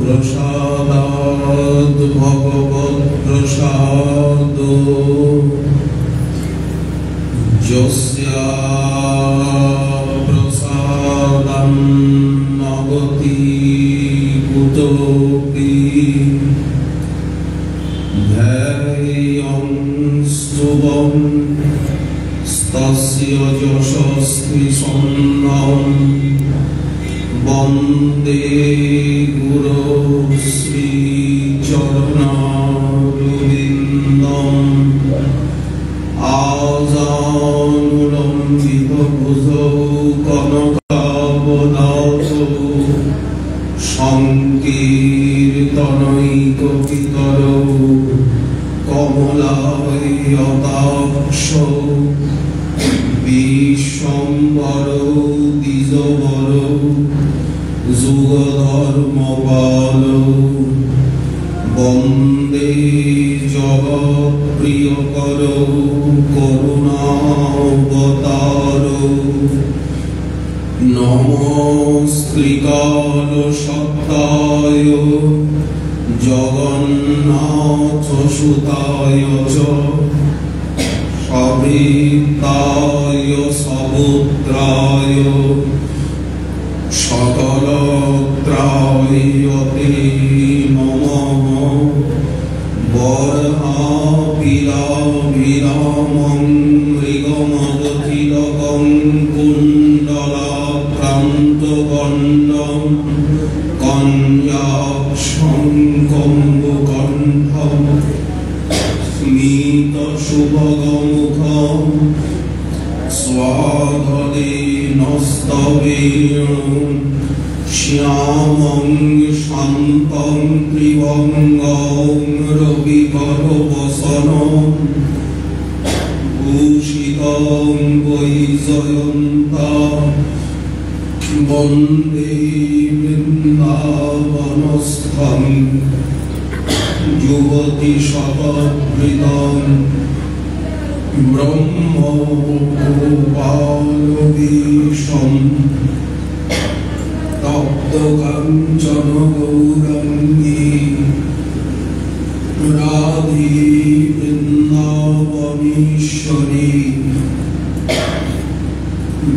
প্রসাদ ভগবত প্রসাদ। যস্যা প্রসাদম নগতি কুতোপি ধ্যায়ং স্তস্য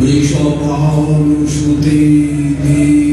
वृषभानुषुते देवी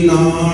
প্রাচীনানাং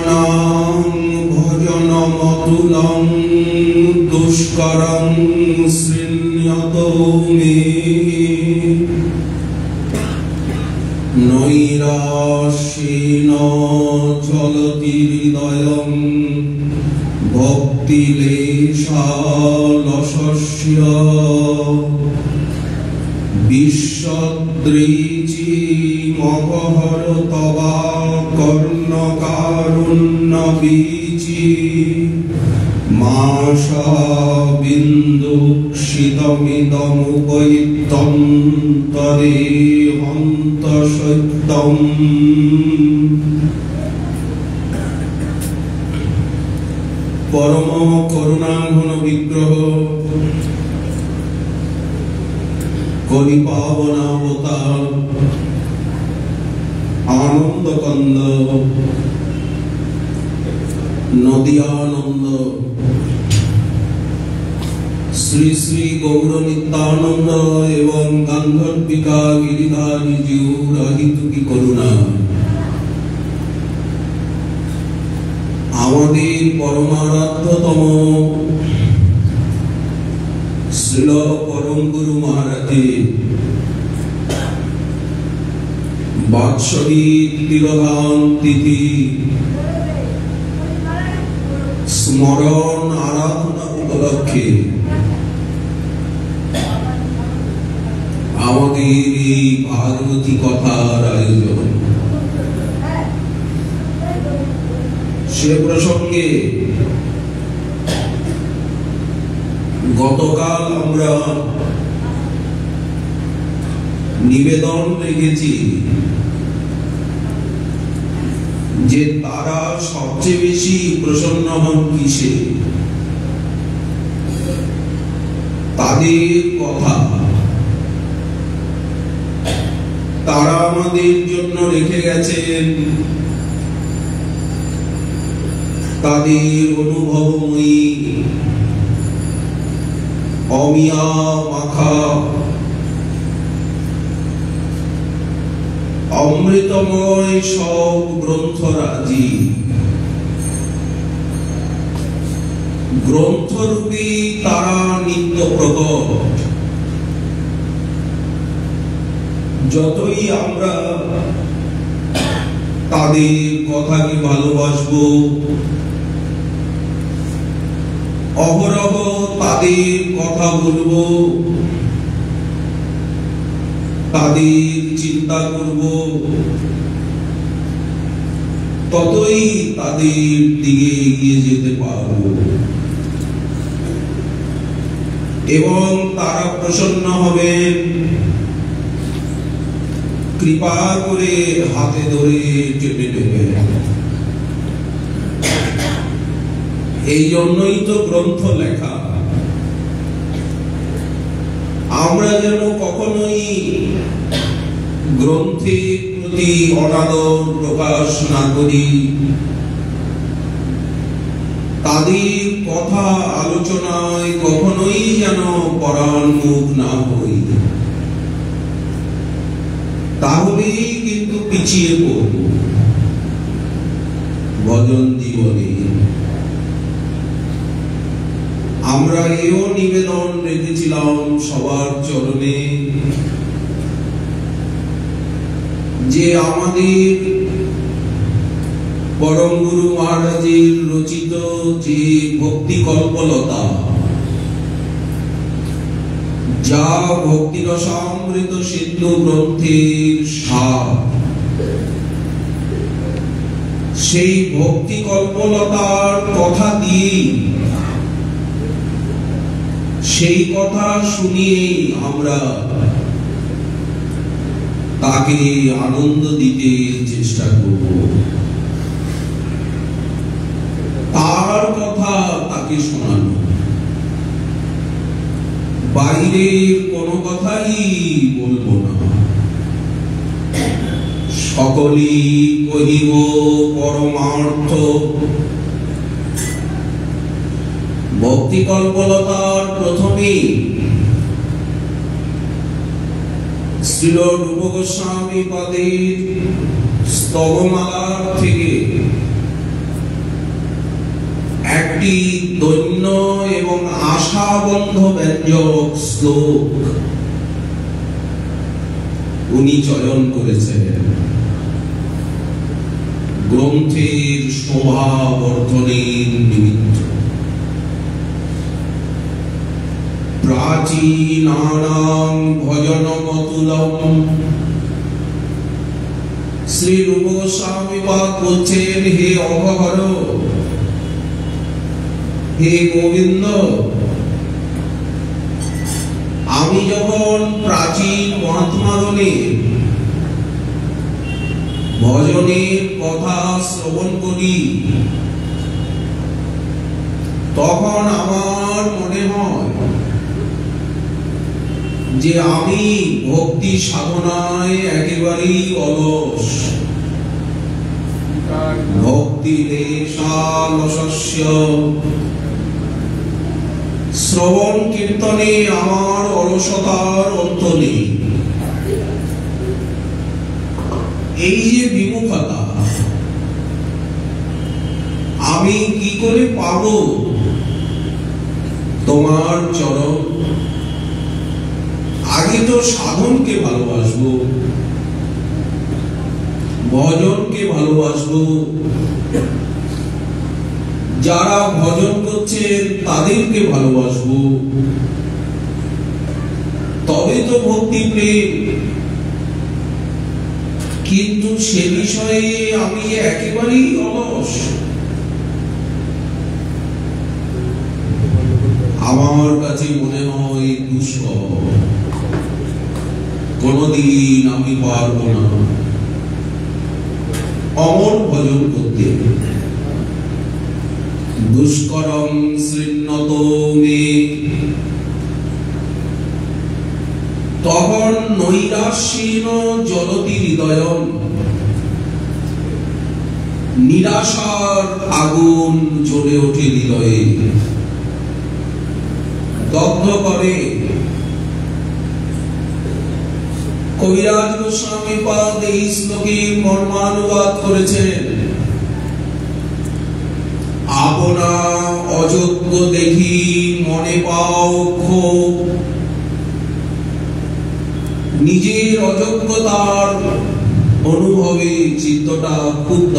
রেখে গেছেন তাদের অনুভবময়ী অমিয়া মাখা অমৃতময় সব গ্রন্থরাজি। গ্রন্থরূপী তারা নিত্য প্রকট যতই আমরা তাদের কথাকে ভালোবাসবো। অহরহ তাদের কথা বলব। তাদের চিন্তা করব। ততই তাদের দিকে এগিয়ে যেতে পারব। এবং তারা প্রসন্ন হবেন। কৃপা করে হাতে ধরে টেনে নেবেন এই জন্যই তো গ্রন্থ লেখা। আমরা যেন কখনোই গ্রন্থের প্রতি অনাদর প্রকাশ না করি। তাদের কথা আলোচনায় কখনোই যেন পরাণ মুখ না হই তাহলেই কিন্তু পিছিয়ে পড়ব। ভজন জীবনে আমরা এও নিবেদন রেখেছিলাম সবার চরণে। যে আমাদের পরম গুরু মহারাজের রচিত যে ভক্তি কল্পলতা যা ভক্তিরসামৃত সিন্ধু গ্রন্থের সার সেই ভক্তি কল্পলতার কথা দিয়ে সেই কথা শুনিয়ে আমরা তাকে আনন্দ দিতে চেষ্টা করব। তার কথা তাকে শোনানো। বাইরের কোনো কথাই বলব না। সকলেই কহিব, পরমার্থ। ভক্তি কল্পলতার প্রথমে শ্রীল রূপ গোস্বামী পাদের স্তবমালার থেকে একটি দৈন্য এবং আশাবন্ধ ব্যঞ্জক শ্লোক। উনি চয়ন করেছেন। গ্রন্থের শোভা বর্ধনের নিমিত্ত। প্রাচীনানাং ভজনমতুলম। শ্রী রূপ গোস্বামী পাদ বলছেন, হে অঘহর হে গোবিন্দ, আমি যখন প্রাচীন মহাত্মাগণের ভজনের কথা শ্রবণ করি, তখন আমার মনে হয় যে আমি ভক্তি সাধনায় একেবারেই অলস। ভক্তি লেশালস্য শ্রবণ কীর্তনে আমার অলসতার অন্ত নেই। এই যে বিমুখতা, আমি কি করে পাব তোমার চরণ? আগে তো সাধনকে ভালোবাসবো, ভজনকে ভালোবাসবো। যারা ভজন করছেন তাদেরকে ভালোবাসবো। তবে তো ভক্তি প্রেম। কিন্তু সে বিষয়ে আমি একেবারেই অলস। আমার কাছে মনে হয় দুষ্কর। কোনদিন আমি পারব না। অমর ভজন করতে। দুষ্করম শৃণ্যত মে তখন নৈরাশীন জলতি হৃদয়ম নিরাশার আগুন জ্বলে ওঠে হৃদয়ে। দগ্ধ করে। কবিরাজ গোস্বামী পাদ এই শ্লোকে মর্মানুবাদ করেছেন। আপনা অযোগ্য দেখি মনে পাও ক্ষোভ। নিজের অযোগ্যতার অনুভবে চিত্তটা ক্ষুব্ধ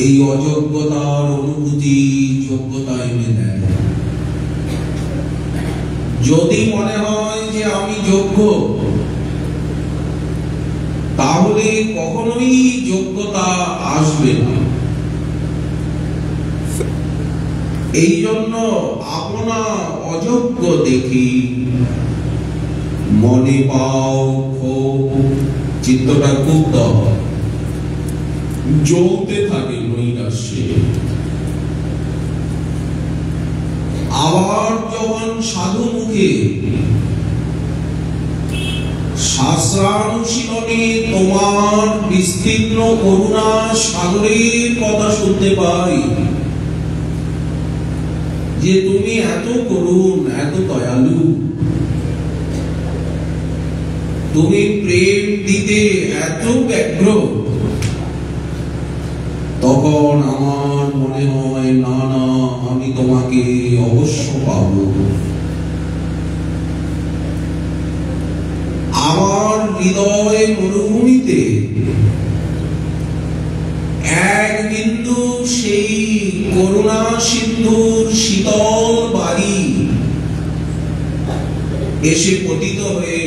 এই অযোগ্যতার অনুভূতি যোগ্যতা এনে দেয়। যদি মনে হয় যে আমি যোগ্য, তাহলে কখনোই যোগ্যতা আসবে না। এই জন্য আপনা অযোগ্য দেখি। মনে পাও ক্ষোভ, চিত্তটা ক্ষুব্ধ হয়। থাকে নৈরাশ্যে। আবার যখন সাধু মুখে শাস্ত্রানুশীলনে তোমার বিস্তীর্ণ করুণা সাগরের কথা শুনতে পাই যে তুমি এত করুণ, এত দয়ালু। তুমি প্রেম দিতে এত ব্যগ্র। তখন আমার মনে হয়, না না, আমি তোমাকে অবশ্য পাব। আমার হৃদয় মরুভূমিতে এক বিন্দু সেই করুণা সিন্ধুর শীতল বাড়ি এসে পতিত হয়ে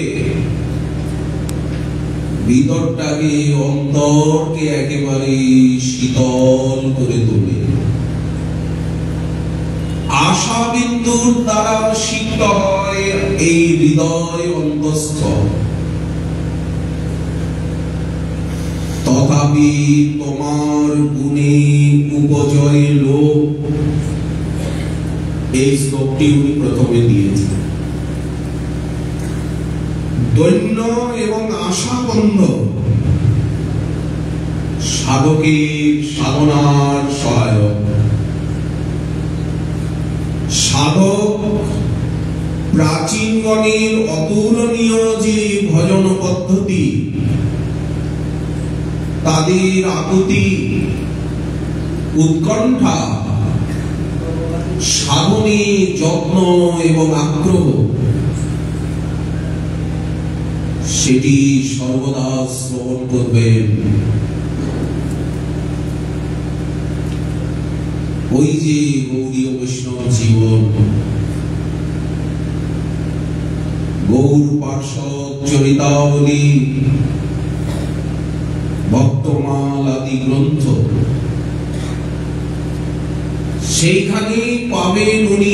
ভিতরটাকে অন্তরকে একেবারে শীতল করে তোলে। আশা বিন্দুর দ্বারা সিক্ত হয় এই হৃদয় অন্তস্থ তথাপি তোমার গুণে উপজয় লোক। এই শ্লোকটি উনি প্রথমে দিয়েছেন দৈন্য এবং আশাবন্ধ সাধকের সাধনার সহায়ক। সাধক প্রাচীনগণের অতুলনীয় যে ভজন পদ্ধতি তাদের আকুতি উৎকণ্ঠা সাধনে যত্ন এবং আগ্রহ, সেটি সর্বদা শ্রবণ করবেন। ওই যে গৌরীয় বৈষ্ণব জীবন, গৌর পার্ষদ চরিতাবলী ভক্তমাল আদি গ্রন্থ। সেইখানে পাবেন উনি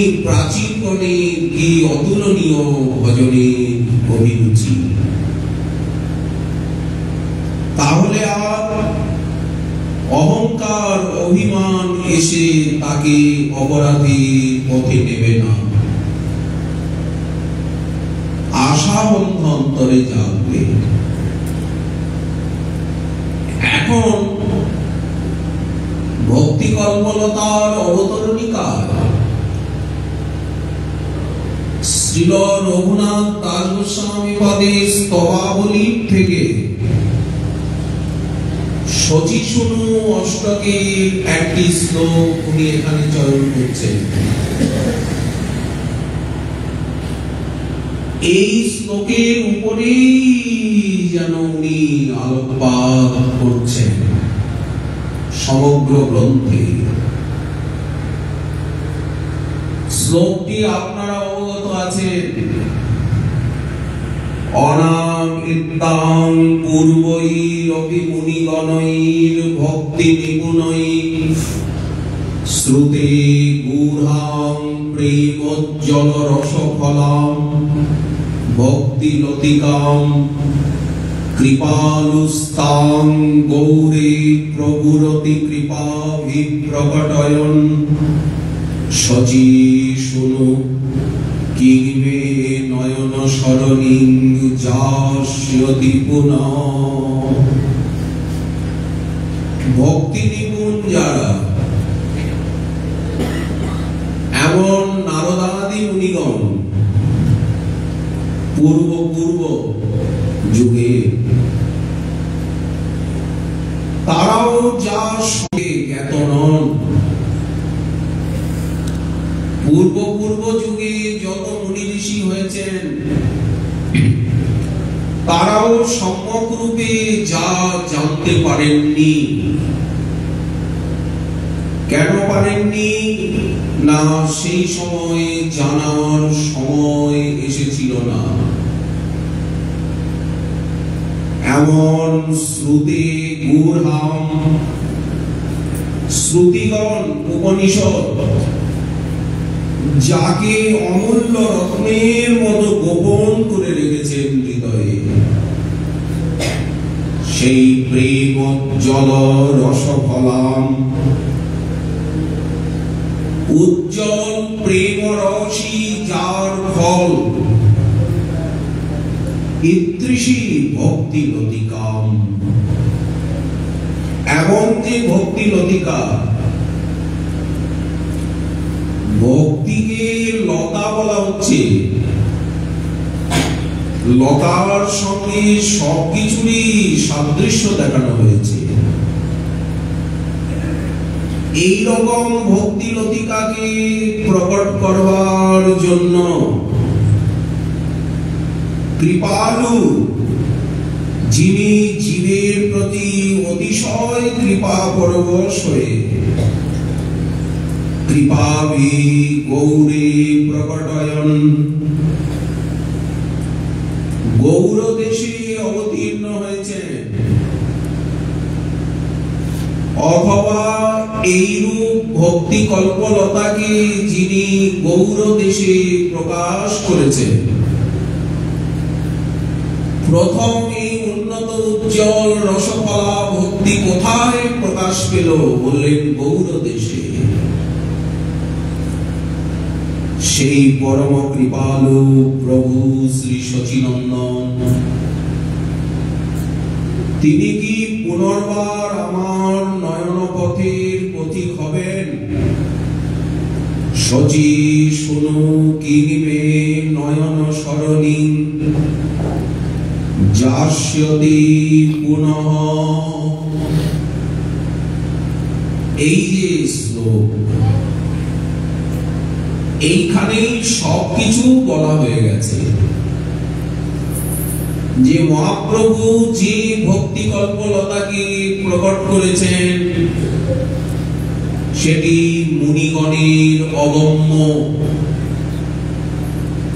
কি অতুলনীয় ভজনের অভিরুচি তাহলে আর অহংকার, অভিমান এসে তাকে অপরাধী পথে নেবে না। আশা অন্তরে জাগবে। এখন ভক্তি কল্পলতার অবতরণিকার শ্রীল রঘুনাথ দাস গোস্বামী পদে স্তবাবলীর থেকে শচী শুনু অষ্টকের একটি শ্লোক উনি এখানে চয়ন করছেন। এই শ্লোকের উপরেই যেন উনি আলোকপাত করছেন। সমগ্র গ্রন্থে। শ্লোকটি আপনারা অবগত আছেন। অনাম ইত্তাং পূর্বই অপি মুনিগণৈর ভক্তি নিপুণৈ শ্রুতে গূঢ়াং প্রেমোজ্জ্বল রসফলাম ভক্তি লতিকাম কৃপালুস্তাং গৌরে প্রভুরতি কৃপাভি প্রকটয়ন শচী শুনু কিংবে নয়ন সরণিং যাস্যতি পুনঃ। ভক্তি নিপুণ যারা, এমন নারদাদি মুনিগণ পূর্ব পূর্ব যুগে তারাও যা সঙ্গে জ্ঞাত নন। পূর্ব পূর্ব যুগে যত মুনি ঋষি হয়েছেন, তারাও সম্যক রূপে যা জানতে পারেননি। কেন পারেননি? না, সেই সময়ে জানার সময় এসেছিল না। এমন শ্রুতি গুরহাম, শ্রুতিগণ উপনিষদ, যাকে অমূল্য রত্নের মতো গোপন করে রেখেছেন হৃদয়ে। সেই প্রেম জল রসফলাম, উজ্জ্বল প্রেম রসি যার ফল। ইদৃশী ভক্তি লতিকাম। এমন যে ভক্তি লতিকা। ভক্তিকে লতা বলা হচ্ছে। লতার সঙ্গে সবকিছুরই সাদৃশ্য দেখানো হয়েছে। এই রকম ভক্তি লতিকাকে প্রকট করবার জন্য কৃপালু। যিনি জীবের প্রতি অতিশয় কৃপা পরবশ হয়ে কৃপাভি গৌরে প্রকটয়ন। গৌর দেশে অবতীর্ণ হয়েছেন। অথবা এইরূপ ভক্তি কল্পলতাকে যিনি গৌর দেশে প্রকাশ করেছেন। প্রথম এই উন্নত উজ্জ্বল রসফলা ভক্তি কোথায় প্রকাশ পেল বললেন গৌর দেশে। সেই পরম কৃপালু প্রভু শ্রী শচীনন্দন তিনি কি পুনর্বার আমার নয়ন পথের পথিক হবেন? শচী, শুনু, কি নিবে নয়ন সরণী যাস্যতি পুনঃ। এই যে এইখানেই সবকিছু বলা হয়ে গেছে। যে মহাপ্রভু যে ভক্তি কল্পলতাকে প্রকট করেছেন, সেটি মুনিগণের অগম্য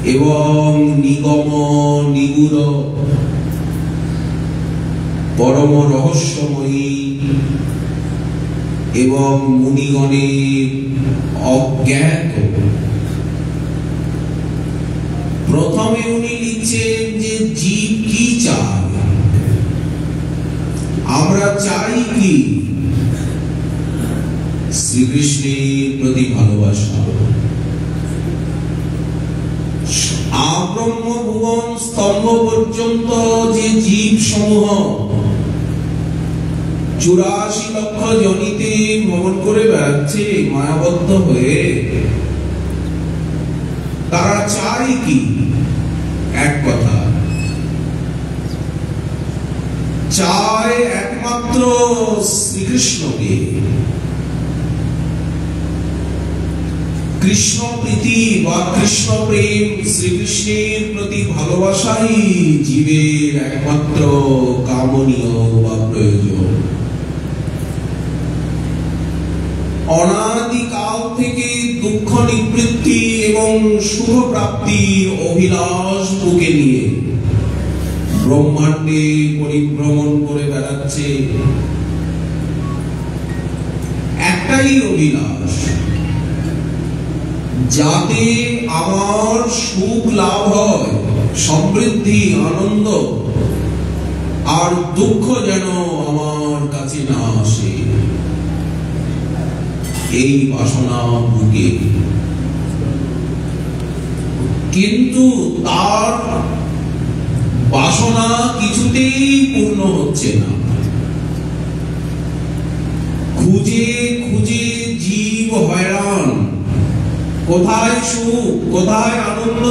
এবং নিগম, নিগুড়। পরম রহস্যময়ী এবং মুনিগণের অজ্ঞাত। প্রথমে উনি লিখছেন যে জীব কি চায়? আমরা চাই কি? শ্রীকৃষ্ণের প্রতি ভালোবাসা। আব্রহ্ম ভুবন স্তম্ভ পর্যন্ত যে জীব সমূহ চুরাশি লক্ষ জনিতে ভ্রমণ করে বেড়াচ্ছে মায়াবদ্ধ হয়ে। তারা চায় কি? এক কথা। চায় একমাত্র শ্রীকৃষ্ণকে কৃষ্ণ প্রীতি বা কৃষ্ণ প্রেম শ্রীকৃষ্ণের প্রতি ভালোবাসাই জীবের একমাত্র কামনীয় বা প্রয়োজন। অনাদিকাল থেকে দুঃখ নিবৃত্তি এবং শুভ প্রাপ্তির অভিলাষ বুকে নিয়ে। ব্রহ্মাণ্ডে পরিভ্রমণ করে বেড়াচ্ছে। একটাই অভিলাষ, যাতে আমার সুখ লাভ হয়, সমৃদ্ধি, আনন্দ, আর দুঃখ যেন আমার কাছে না আসে। এই বাসনা বুকে। কিন্তু তার বাসনা কিছুতেই পূর্ণ হচ্ছে না। খুঁজে খুঁজে জীব হয়রান। কোথায় সুখ, কোথায় আনন্দ?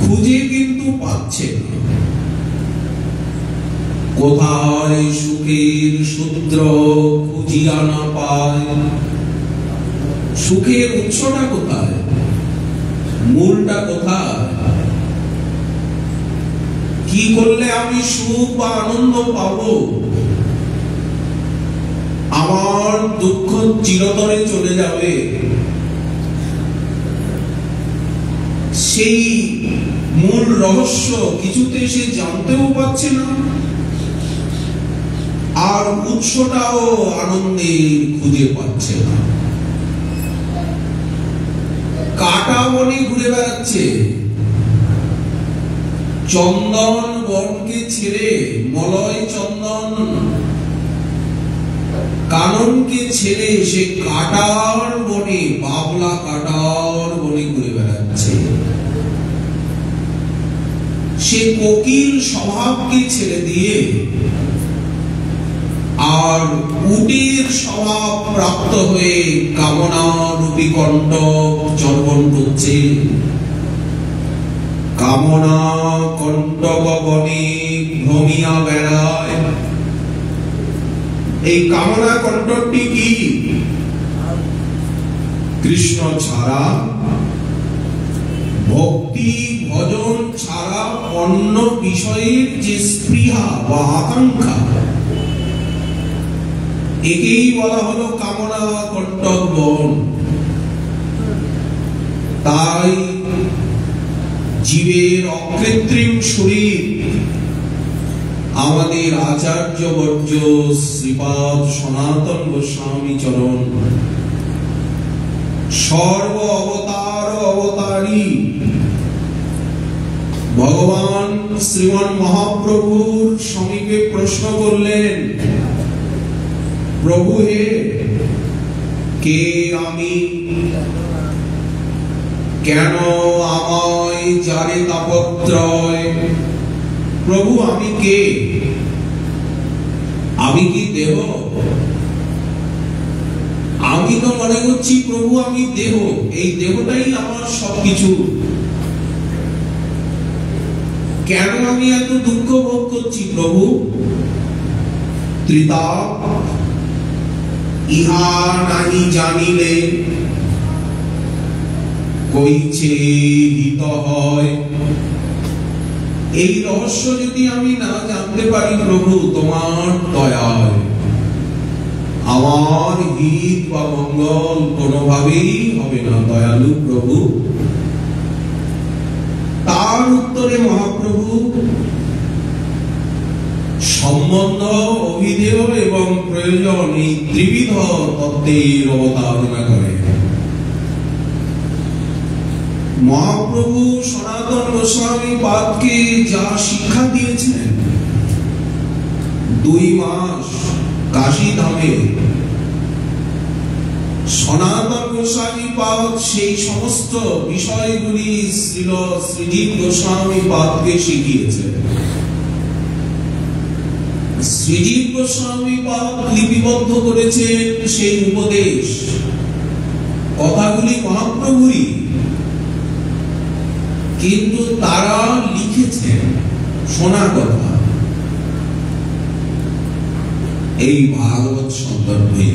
খুঁজে কিন্তু পাচ্ছে না। কোথায় সুখের সূত্র খুঁজিয়া না পায়। সুখের উৎসটা কোথায়? মূলটা কোথায়? কি করলে আমি সুখ বা আনন্দ পাবো? আমার দুঃখ চিরতরে চলে যাবে। সেই মূল রহস্য কিছুতে সে জানতেও পারছে না। আর উৎসটাও আনন্দে খুঁজে পাচ্ছে। কাটা বনে ঘুরে বেড়াচ্ছে। চন্দন বনকে ছেড়ে মলয় চন্দন। কাননকে ছেড়ে সে কাটার বনে, বাবলা কাটার বনে ঘুরে বেড়াচ্ছে। সে কোকিল স্বভাবকে ছেড়ে দিয়ে আর উটির স্বভাব প্রাপ্ত হয়ে কামনা রূপী কণ্ঠ চর্বণ করছে। কামনা কণ্টক বনে ভ্রমিয়া বেড়ায়। এই কামনা কণ্ঠটি কি? কৃষ্ণ ছাড়া, ভক্তি ভজন ছাড়া অন্য বিষয়ের যে স্পৃহা বা আকাঙ্ক্ষা একেই বলা হলো কামনা বন তাই জীবের অকৃত্রিম শরীর আমাদের আচার্য বর্য শ্রীপাদ সনাতন গোস্বামী চরণ। সর্ব অবতার অবতারী ভগবান শ্রীমান মহাপ্রভুর সমীপে প্রশ্ন করলেন প্রভু হে। কে আমি? কেন আমায় যারে তাপত্রয়? প্রভু, আমি কে? আমি কি দেহ আমি তো মনে করছি প্রভু, আমি দেহ এই দেহটাই আমার সবকিছু। কেন আমি এত দুঃখ ভোগ করছি প্রভু? ত্রিতাপ ইহা নাহি জানিলে। এই রহস্য যদি আমি না জানতে পারি প্রভু, তোমার দয়ায়। আমার হিত বা মঙ্গল কোনোভাবেই হবে না, দয়ালু প্রভু। তার উত্তরে মহাপ্রভু সম্বন্ধ অভিধেয় এবং প্রয়োজন এই ত্রিবিধ তত্ত্বের অবতারণা করে। মহাপ্রভু সনাতন গোস্বামী পাদকে যা শিক্ষা দিয়েছেন দুই মাস কাশী ধামে সনাতন গোস্বামী পাদ সেই সমস্ত বিষয়গুলি শ্রীল শ্রীজীব গোস্বামী পাদকে শিখিয়েছেন। শ্রীজীব গোস্বামী পাদ লিপিবদ্ধ করেছেন সেই উপদেশ। কথাগুলি মহাপ্রভুরই। কিন্তু তারা লিখেছেন শোনা কথা। এই ভাগবত সন্দর্ভে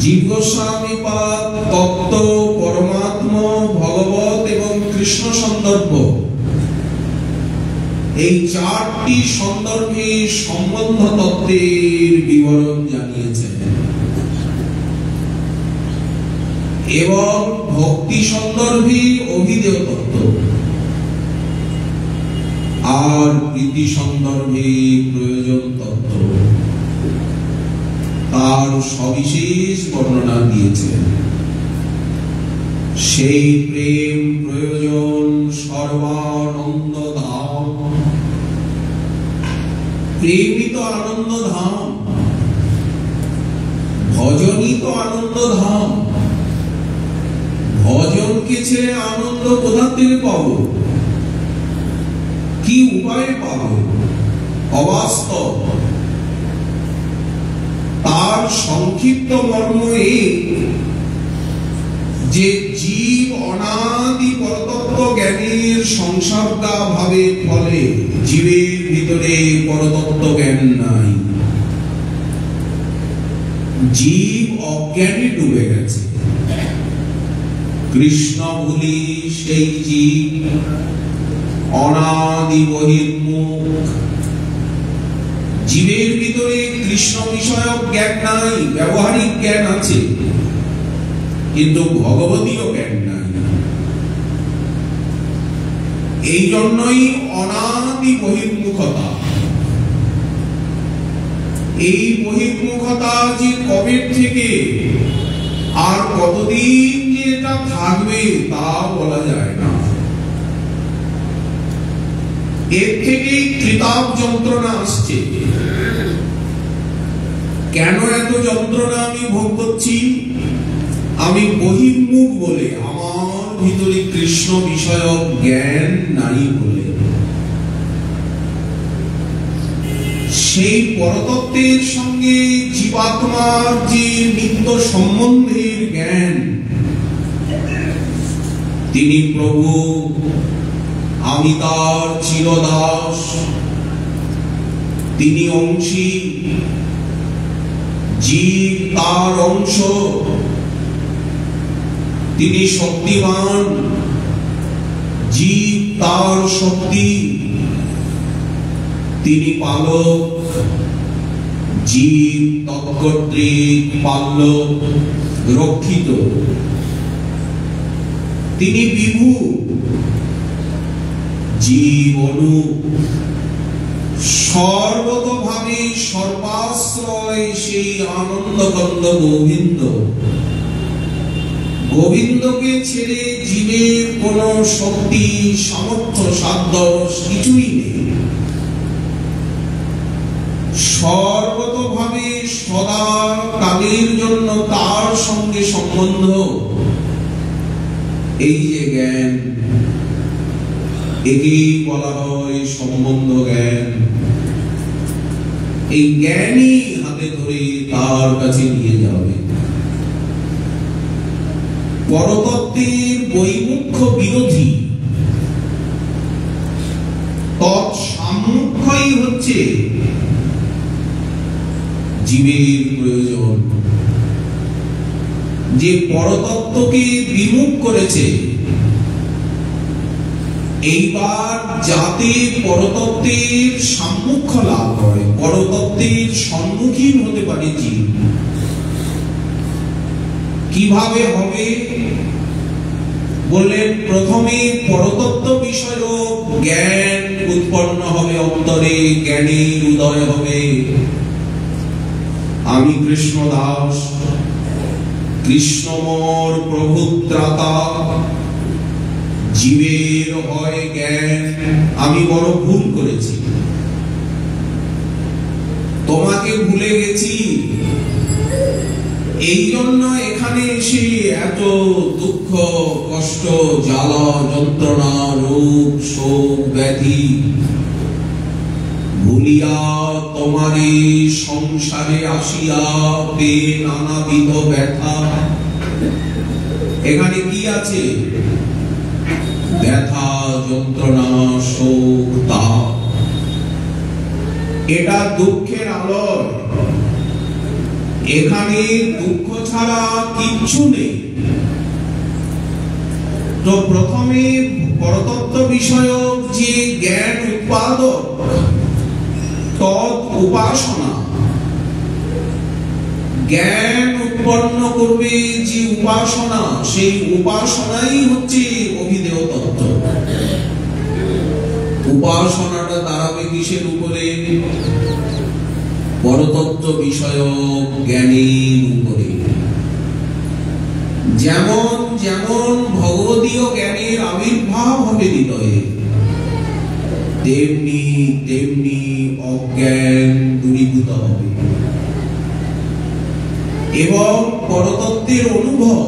জীব গোস্বামী পাদ তত্ত্ব পরমাত্ম ভগবত এবং কৃষ্ণ সন্দর্ভ এই চারটি সন্দর্ভে সম্বন্ধ তত্ত্বের বিবরণ জানিয়েছেন। এবং ভক্তি সন্দর্ভে অভিধেয় তত্ত্ব। আর প্রীতি সন্দর্ভে প্রয়োজন তত্ত্ব। তার সবিশেষ বর্ণনা দিয়েছেন। সেই প্রেম প্রয়োজন সর্বানন্দ ধাম প্রেমই তো আনন্দ ধাম। ভজনই তো আনন্দ ধাম। ভজনকে ছেড়ে আনন্দ কোথা থেকে পাবো? কি উপায়ে পাবো? অবাস্তব। তার সংক্ষিপ্ত মর্ম এই। যে জীব অনাদি পরতত্ত্ব জ্ঞানের সংসর্গা ভাবে ফলে, জীবের ভিতরে পরতত্ত্ব জ্ঞান নাই। জীব অজ্ঞানে ডুবে গেছে। কৃষ্ণ ভুলি সেই জীব, অনাদি বহির্মুখ। জীবের ভিতরে কৃষ্ণ বিষয়ক জ্ঞান নাই, ব্যবহারিক জ্ঞান আছে। কিন্তু ভগবতীয় জ্ঞান নাই। এই জন্যই অনাদি বহির্মুখতা। এই বহির্মুখতা যে কবে থেকে, আর কতদিন যে এটা থাকবে তা বলা যায় না। এর থেকেই ত্রিতাপ যন্ত্রণা আসছে। কেন এত যন্ত্রণা আমি ভোগ করছি? আমি বহির্মুখ বলে, আমার ভিতরে কৃষ্ণ বিষয়ক জ্ঞান নাই বলে। সেই পরতত্ত্বের সঙ্গে জীবাত্মার যে নিত্য সম্বন্ধের জ্ঞান, তিনি প্রভু, আমি তার চিরদাস, তিনি অংশী, জীব তার অংশ। তিনি শক্তিমান। জীব তার শক্তি। তিনি পালক। জীব তৎকর্তৃক পাল্য রক্ষিত। তিনি বিভু। জীবনু সর্বতভাবে সর্বাশ্রয় সেই আনন্দকন্দ গোবিন্দ। গোবিন্দকে ছেড়ে জীবের কোন শক্তি, সামর্থ্য, সাধ্য কিছুই নেই। সর্বতভাবে সদা কালের জন্য তার সঙ্গে সম্বন্ধ। এই যে জ্ঞান, একেই বলা হয় সম্বন্ধ জ্ঞান। এই জ্ঞানই হাতে ধরে তার কাছে নিয়ে যাবে পরতত্ত্বের বৈমুখ্য বিরোধী। তৎসাম্মুখ্যই হচ্ছে জীবের প্রয়োজন। যে পরতত্ত্বকে বিমুখ করেছে, এইবার যাতে পরতত্ত্বের সাম্মুখ্য লাভ হয়, পরতত্ত্বের সম্মুখীন হতে পারে জীব। কীভাবে হবে? বললেন প্রথমে পরতত্ত্ব বিষয়ক জ্ঞান উৎপন্ন হবে অন্তরে জ্ঞানের উদয় হবে। আমি কৃষ্ণ দাস কৃষ্ণমর প্রভুত্রাতা, জীবের হয় জ্ঞান, আমি বড় ভুল করেছি। তোমাকে ভুলে গেছি। এই জন্য এখানে এসে এত দুঃখ, কষ্ট, জ্বালা, যন্ত্রণা, রোগ, শোক, ব্যাধি ভুলিয়া তোমারে সংসারে আসিয়া পে নানাবিধ ব্যথা। এখানে কি আছে? ব্যথা, যন্ত্রণা, শোক, তাপ। এটা দুঃখের আলয়। এখানে দুঃখ ছাড়া কিচ্ছু নেই। তো প্রথমে পরতত্ত্ব বিষয়ক যে জ্ঞান উৎপাদক, তৎ উপাসনা। জ্ঞান উৎপন্ন করবে যে উপাসনা, সেই উপাসনাই হচ্ছে অভিদেয় তত্ত্ব উপাসনাটা দাঁড়াবে কিসের উপরে? পরতত্ত্ব বিষয়ক জ্ঞানের উপরে যেমন যেমন ভগবদীয় জ্ঞানের আবির্ভাব হবে হৃদয়ে তেমনি তেমনি অজ্ঞান দূরীভূত হবে। এবং পরতত্ত্বের অনুভব,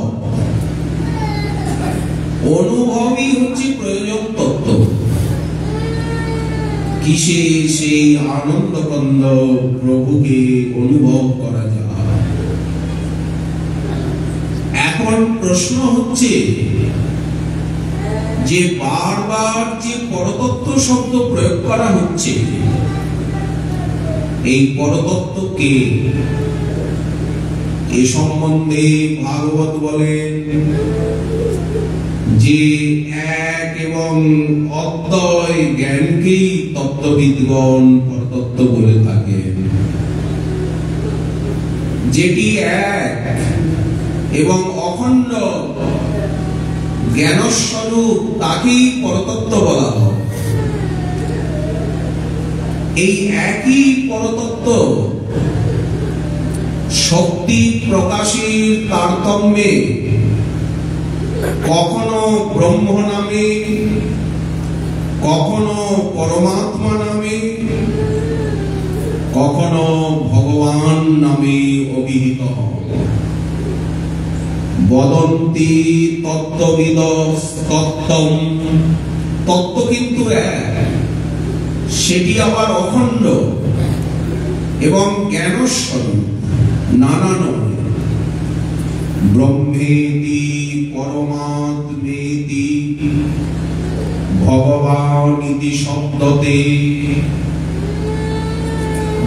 অনুভবই হচ্ছে প্রয়োজন তত্ত্ব। কিসে সেই আনন্দকন্দ প্রভুকে অনুভব করা যায়? এখন প্রশ্ন হচ্ছে, যে বারবার যে পরতত্ত্ব শব্দ প্রয়োগ করা হচ্ছে, এই পরতত্ত্ব কে? এ সম্বন্ধে ভাগবত বলেন যে এক এবং অদ্বয় জ্ঞানকেই তত্ত্ববিদগণ পরতত্ত্ব বলে থাকেন। যেটি এক এবং অখণ্ড জ্ঞানস্বরূপ তাকেই পরতত্ত্ব বলা হয়। এই একই পরতত্ত্ব শক্তি প্রকাশের তারতম্যে কখনো ব্রহ্ম নামে কখনো পরমাত্মা নামে কখনো ভগবান নামে অভিহিত বদন্তি তত্ত্ববিদ তত্ত্বম। তত্ত্ব কিন্তু এক। সেটি আবার অখণ্ড এবং জ্ঞানস্বরূপ, নানা নয়। ব্রহ্মেতি পরমাত্মেতি ভগবান ইতি শব্দতে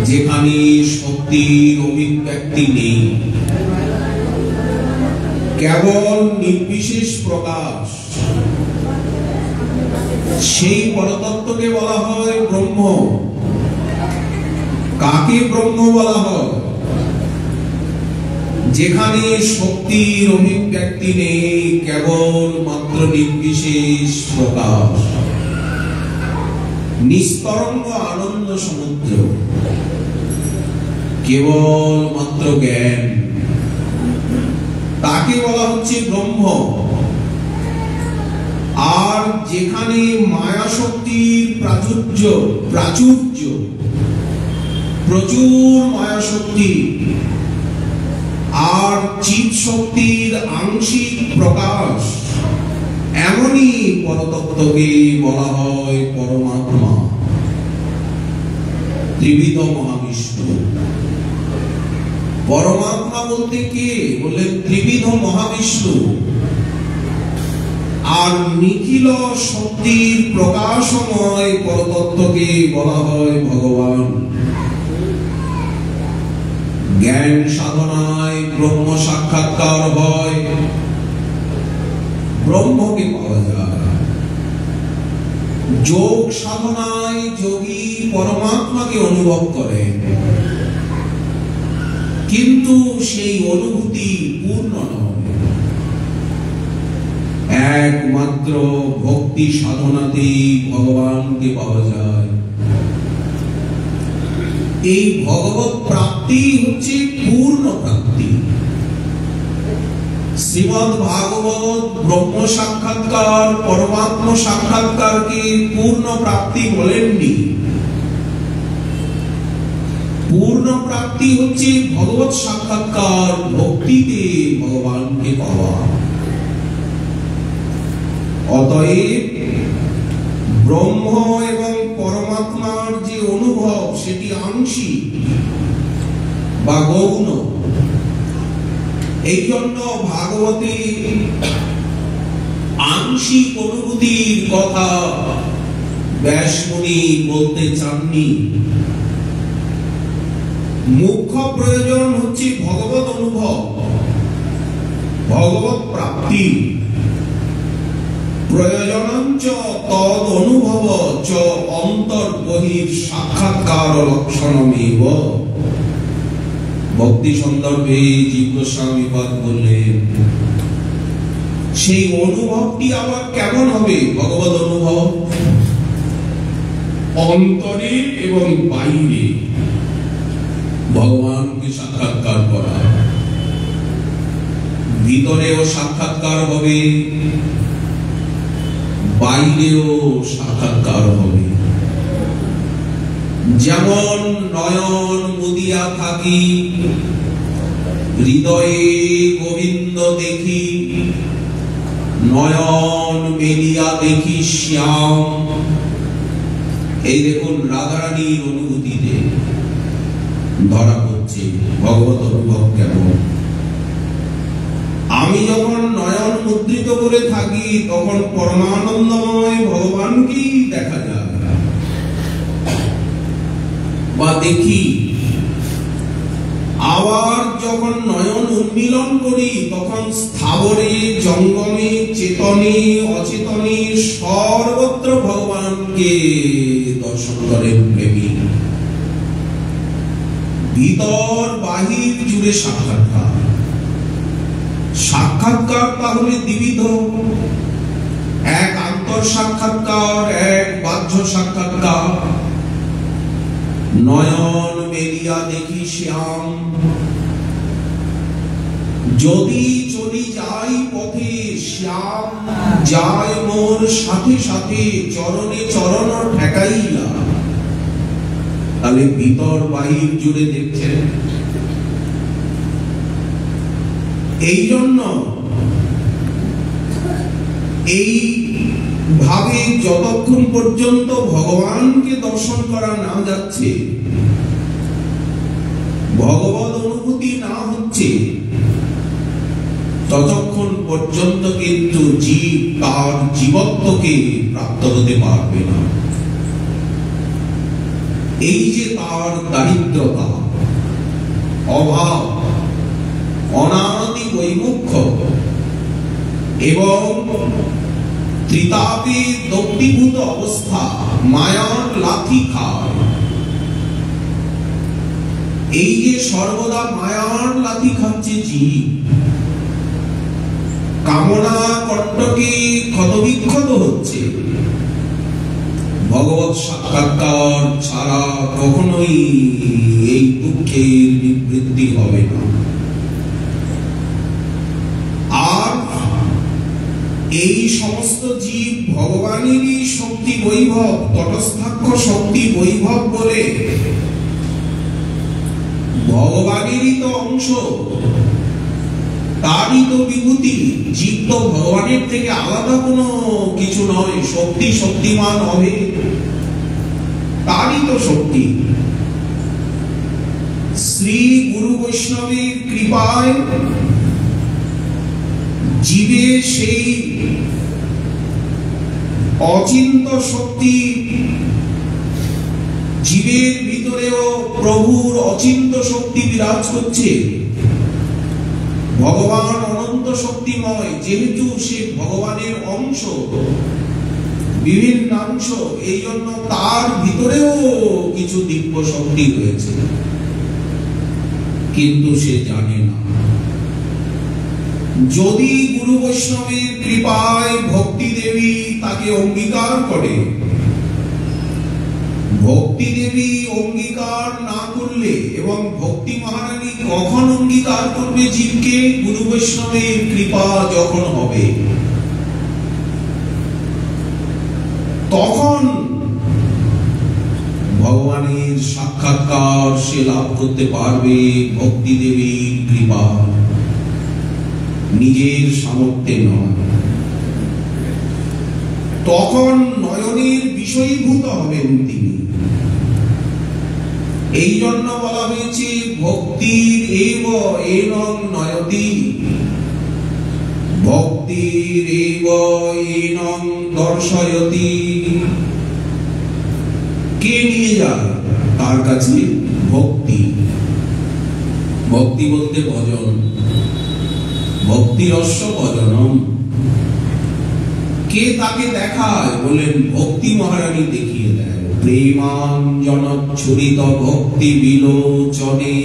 যেখানে শক্তির অভিব্যক্তি নেই। কেবল নির্বিশেষ প্রকাশ। সেই পরতত্ত্বকে বলা হয় ব্রহ্ম। কাকে ব্রহ্ম বলা হয়? যেখানে শক্তির অভিব্যক্তি নেই, কেবল মাত্র নির্বিশেষ প্রকাশ। নিস্তরঙ্গ আনন্দ সমুদ্র। কেবল মাত্র জ্ঞান। তাকে বলা হচ্ছে ব্রহ্ম। আর যেখানে মায়া শক্তির প্রাচুর্য প্রাচুর্য, প্রচুর মায়া শক্তি আর চিৎ শক্তির আংশিক প্রকাশ এমনই পরতত্ত্বকে বলা হয় পরমাত্মা। ত্রিবিধ মহাবিষ্ণু পরমাত্মা বলতে কে? বললেন ত্রিবিধ মহাবিষ্ণু আর নিখিল শক্তির প্রকাশময় পরতত্ত্বকে বলা হয় ভগবান। জ্ঞান সাধনায় ব্রহ্ম সাক্ষাৎকার হয়। ব্রহ্মকে পাওয়া যায়? যোগ সাধনায় যোগী পরমাত্মাকে অনুভব করে। কিন্তু সেই অনুভূতি পূর্ণ নয়। একমাত্র ভক্তি সাধনাতেই ভগবানকে পাওয়া যায়। এই ভগবত প্রাপ্তি হচ্ছে পূর্ণ প্রাপ্তি। শ্রীমদ ভাগবত ব্রহ্ম সাক্ষাৎকার, পরমাত্ম সাক্ষাৎকারকে পূর্ণ প্রাপ্তি বলেননি। পূর্ণ প্রাপ্তি হচ্ছে ভগবত সাক্ষাৎকার, ভক্তিতে ভগবানকে পাওয়া। অতএব ব্রহ্ম এবং পরমাত্মার যে অনুভব, সেটি আংশিক বা গৌণ। এই জন্য ভাগবতী আংশিক অনুভূতির কথা ব্যাসমণি বলতে চাননি। মুখ্য প্রয়োজন হচ্ছে ভগবত অনুভব, ভগবত প্রাপ্তি। ভক্তি সন্দর্ভে জীব পাদ বললেন, সেই অনুভবটি আবার কেমন হবে, ভগবত অনুভব? অন্তরে এবং বাইরে। ভগবানকে সাক্ষাৎকার করা। ভিতরেও সাক্ষাৎকার হবে? বাইরেও সাক্ষাৎকার হবে। যেমন নয়ন মুদিয়া থাকি, হৃদয়ে গোবিন্দ দেখি, নয়ন মেলিয়া দেখি শ্যাম। এই দেখুন রাধারানীর অনুভূতিতে ধরা পড়ছে, ভগবত অনুভব কেমন? আমি যখন নয়ন মুদ্রিত করে থাকি, তখন পরমানন্দময় ভগবানকেই দেখা যায়? বা দেখি, আবার যখন নয়ন উন্মিলন করি, তখন স্থাবরে, জঙ্গমে, চেতনে, অচেতনে সর্বত্র ভগবানকে দর্শন করেন প্রেমী। ভিতর বাহির জুড়ে সাক্ষাৎকার। সাক্ষাৎকার তাহলে এক আন্তর সাক্ষাৎকার, এক বাহ্য সাক্ষাৎকার। নয়ন দেখি শ্যাম। যদি চলি যাই পথে শ্যাম যায় মোর সাথে সাথে চরণে চরণ ঠেকাইলা। তাহলে ভিতর বাহির জুড়ে দেখছেন। এই জন্য এই ভাবে যতক্ষণ পর্যন্ত ভগবানকে দর্শন করা না যাচ্ছে, ভগবত অনুভূতি না হচ্ছে, ততক্ষণ পর্যন্ত কিন্তু জীব তার জীবত্বকে প্রাপ্ত হতে পারবে না। এই যে তার দারিদ্রতা, অভাব অনাদি বৈমুখ্য এবং ত্রিতাপে দগ্ধীভূত অবস্থা, মায়ার লাথি খায়। এই যে সর্বদা মায়ার লাথি খাচ্ছে জীব, কামনা কণ্টকে ক্ষতবিক্ষত হচ্ছে। ভগবত সাক্ষাৎকার ছাড়া কখনোই এই দুঃখের নিবৃত্তি হবে না আর এই সমস্ত জীব ভগবানেরই শক্তি বৈভব, তটস্থাক্ষ শক্তি বৈভব বলে। ভগবানেরই তো অংশ, তারই তো বিভূতি। জীব তো ভগবানের থেকে আলাদা কোনো কিছু নয়, শক্তি শক্তিমান হবে। তারই তো শক্তি। শ্রী গুরু বৈষ্ণবের কৃপায় জীবের সেই অচিন্ত শক্তি জীবের ভিতরেও প্রভুর অচিন্ত শক্তি বিরাজ করছে। ভগবান অনন্ত শক্তিময়, যেহেতু সে ভগবানের অংশ, বিভিন্নাংশ, এই জন্য তার ভিতরেও কিছু দিব্য শক্তি রয়েছে। কিন্তু সে জানে না। যদি গুরু বৈষ্ণবের কৃপায় ভক্তি দেবী তাকে অঙ্গীকার করে। ভক্তি দেবী অঙ্গীকার না করলে এবং ভক্তি মহারানী কখন অঙ্গীকার করবে জীবকে? গুরু বৈষ্ণবের কৃপা যখন হবে। তখন ভগবানের সাক্ষাৎকার সে লাভ করতে পারবে ভক্তি দেবীর কৃপা। নিজের সামর্থ্যে নয়। তখন নয়নের বিষয়ীভূত হবেন তিনি। এই জন্য বলা হয়েছে, ভক্তির এব এনং নয়তি। ভক্তির এব এনং দর্শয়তি। কে নিয়ে যায় তার কাছে ভক্তি। ভক্তি বলতে ভজন। ভক্তিরস্য ভজনম। কে তাকে দেখায় বলেন ভক্তি মহারানী দেখিয়ে দেয় প্রেমাঞ্জন ছুরিত ভক্তি বিলোচনে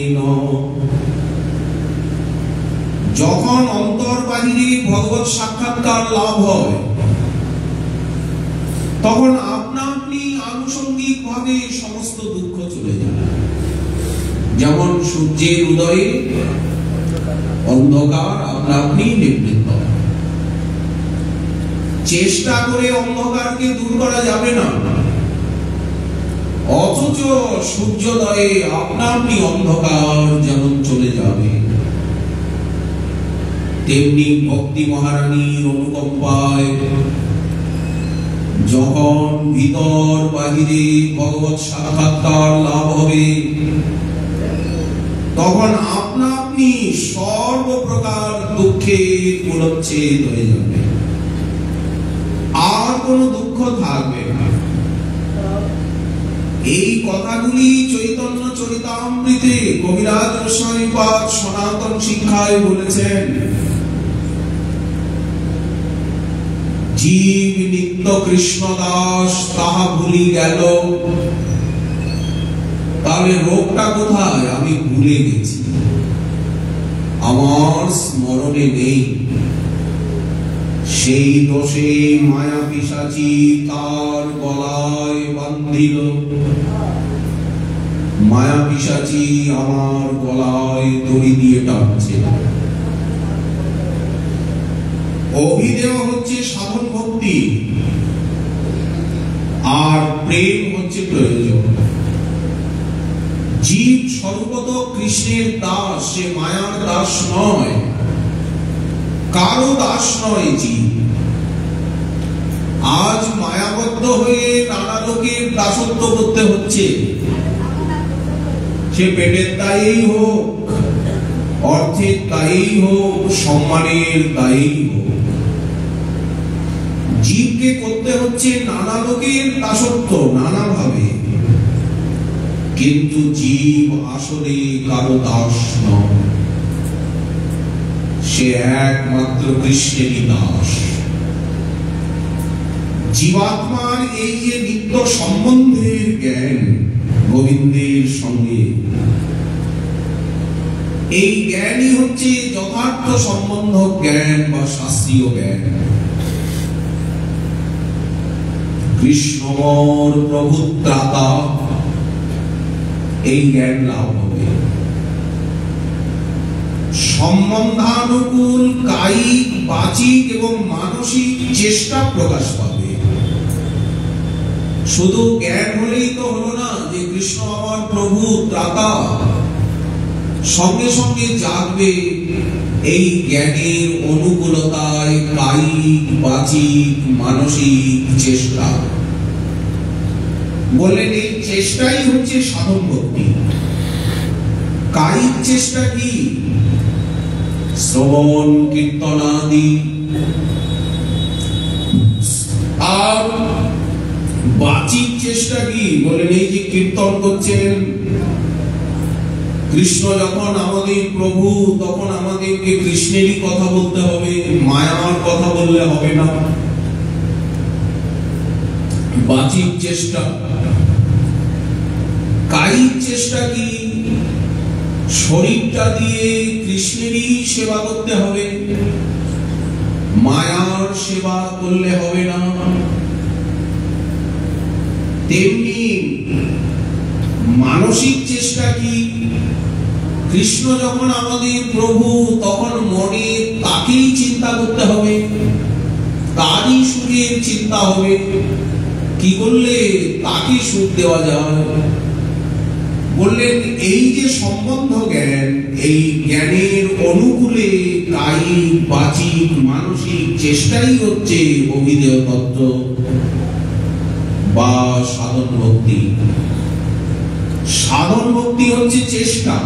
যখন অন্তর বাহিরে ভগবত সাক্ষাৎকার লাভ হয়, তখন আপনা আপনি আনুষঙ্গিক ভাবে সমস্ত দুঃখ চলে যায়। যেমন সূর্যের উদয়ে অন্ধকার আপনা আপনি চেষ্টা করে অন্ধকারকে দূর করা যাবে না। অথচ সূর্যোদয়ে আপনা আপনি অন্ধকার যেমন চলে যাবে। তেমনি ভক্তি মহারানীর অনুকম্পায় যখন ভিতর বাহিরে ভগবত সাক্ষাৎকার লাভ হবে, তখন আপনা আপনি সর্বপ্রকার দুঃখের গুণচ্ছেদ হয়ে যাবে। কোনো দুঃখ থাকবে না। এই কথাগুলি চৈতন্য চরিতামৃতে কবিরাজ গোস্বামীপাদ সনাতন শিক্ষায় বলেছেন। জীব নিত্য কৃষ্ণ দাস, তাহা ভুলি গেল। তাহলে রোগটা কোথায়? আমি ভুলে গেছি। আমার স্মরণে নেই। সেই দোষে মায়া পিসাচি তার গলায় বান্ধিল। মায়া পিসাচি আমার গলায় দড়ি দিয়ে টানছে অভিদেয় হচ্ছে সাধন ভক্তি। আর প্রেম হচ্ছে প্রয়োজন। জীব সর্বত কৃষ্ণের দাস, সে মায়ার দাস নয়। কারও দাস নয় জীব আজ মায়াবদ্ধ হয়ে নানা লোকের দাসত্ব করতে হচ্ছে। সে পেটের দায়েই হোক, অর্থের দায়েই হোক, সম্মানের দায়েই হোক। জীবকে করতে হচ্ছে নানা লোকের দাসত্ব নানা ভাবে কিন্তু জীব আসলে কারও দাস নয়। সে একমাত্র কৃষ্ণেরই দাস জীবাত্মার এই যে নিত্য সম্বন্ধের জ্ঞান গোবিন্দের সঙ্গে। এই জ্ঞানই হচ্ছে যথার্থ সম্বন্ধ জ্ঞান বা শাস্ত্রীয় জ্ঞান। কৃষ্ণবর প্রভু ত্রাতা এই জ্ঞান লাভ হবে। সম্বন্ধানুকূল, কায়িক, বাচিক এবং মানসিক চেষ্টা প্রকাশ পাবে। শুধু জ্ঞান হলেই তো হলো না যে কৃষ্ণ আমার প্রভু ত্রাতা সঙ্গে সঙ্গে জাগবে এই জ্ঞানের অনুকূলতায় কায়িক, বাচিক, মানসিক চেষ্টা। বললেন, এই চেষ্টাই হচ্ছে সাধন ভক্তি। কায়িক চেষ্টা কি? শ্রবণ কীর্তনাদি। আর বাচিক চেষ্টা কি? বলেন এই যে কীর্তন করছেন। কৃষ্ণ যখন আমাদের প্রভু, তখন আমাদেরকে কৃষ্ণেরই কথা বলতে হবে, মায়ার কথা বললে হবে না। বাচিক চেষ্টা। কায়িক চেষ্টা কি? শরীরটা দিয়ে কৃষ্ণেরই সেবা করতে হবে। মায়ার সেবা করলে হবে না। তেমনি মানসিক চেষ্টা কি? কৃষ্ণ যখন আমাদের প্রভু, তখন মনে তাকেই চিন্তা করতে হবে। তারই সুখের চিন্তা হবে। কি করলে তাকে সুখ দেওয়া যায়? বললেন, এই যে সম্বন্ধ জ্ঞান, এই জ্ঞানের অনুকূলে কায়িক বাচিক মানসিক চেষ্টাই হচ্ছে অভিধেয় তত্ত্ব বা সাধন ভক্তি সাধন ভক্তি হচ্ছে চেষ্টা।